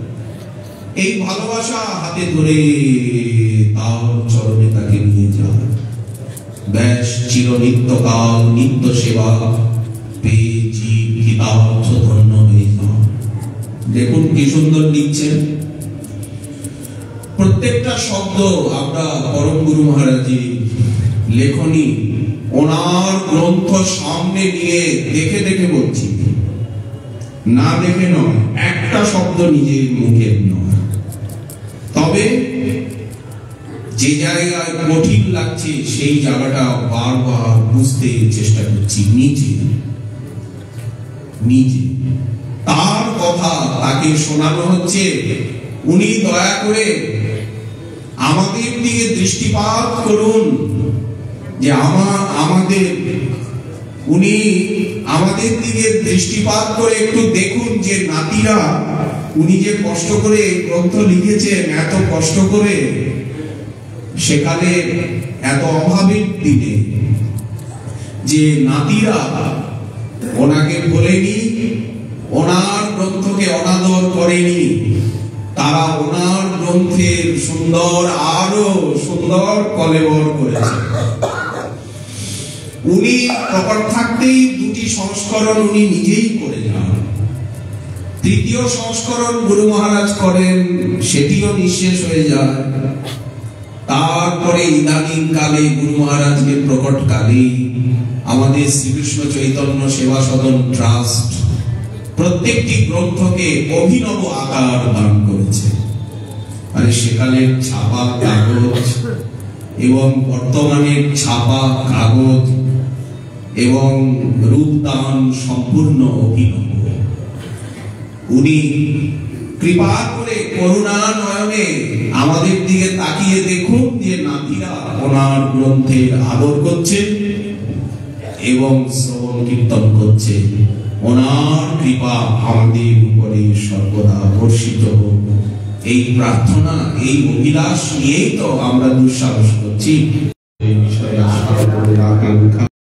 এই ভালোবাসা হাতে ধরে তার চরণে তাকে নিয়ে যায়। ব্যাস চির নিত্যকাল নিত্য সেবা ধন্য হয়ে যান দেখুন কি সুন্দর লিখছেন প্রত্যেকটা শব্দ আমরা পরম গুরু মহারাজের লেখনী, ওনার গ্রন্থ সামনে নিয়ে দেখে দেখে বলছি। না দেখে নয়, একটা শব্দ নিজের মুখের নয়। তবে যে জায়গায় কঠিন লাগছে, সেই জায়গাটা বারবার বুঝতে চেষ্টা করছি, নিজে। নিজে। তার কথা তাকে শোনানো হচ্ছে, উনি দয়া করে আমাদের দিকে দৃষ্টিপাত করুন, যে আমার আমাদের, উনি আমাদের দিকে দৃষ্টিপাত করে একটু দেখুন যে নাতিরা, উনি যে কষ্ট করে গ্রন্থ লিখেছেন, এত কষ্ট করে সেখানে এত অভাবের দিনে যে নাতিরা ওনাকে বলেনি ওনার গ্রন্থকে অনাদর করেনি, তারা ওনার গ্রন্থের সুন্দর আরও সুন্দর কলেবর করেছে। উনি প্রকট থাকতেই দুটি সংস্করণ উনি নিজেই করে যান তৃতীয় সংস্করণ গুরু মহারাজ করেন, সেটিও নিঃশেষ হয়ে যায়। তারপরে ইদানিং কালে গুরু মহারাজকে প্রকট কালে আমাদের শ্রীকৃষ্ণ চৈতন্য সেবা সদন ট্রাস্ট প্রত্যেকটি গ্রন্থকে অভিনব আকার দান করেছে। মানে সেকালের ছাপা কাগজ এবং বর্তমানে ছাপা কাগজ এবং রূপদান সম্পূর্ণ অভিনব। উনি কৃপা করে করুণা নয়নে আমাদের দিকে তাকিয়ে দেখুন যে নাতিরা ওনার গ্রন্থের আদর করছে এবং শ্রবণ কীর্তন করছে। ওনার কৃপা আমাদের উপরে সর্বদা বর্ষিত এই প্রার্থনা, এই অভিলাষ নিয়েই তো আমরা দুঃসাহস করছি। এই বিষয়ে আশা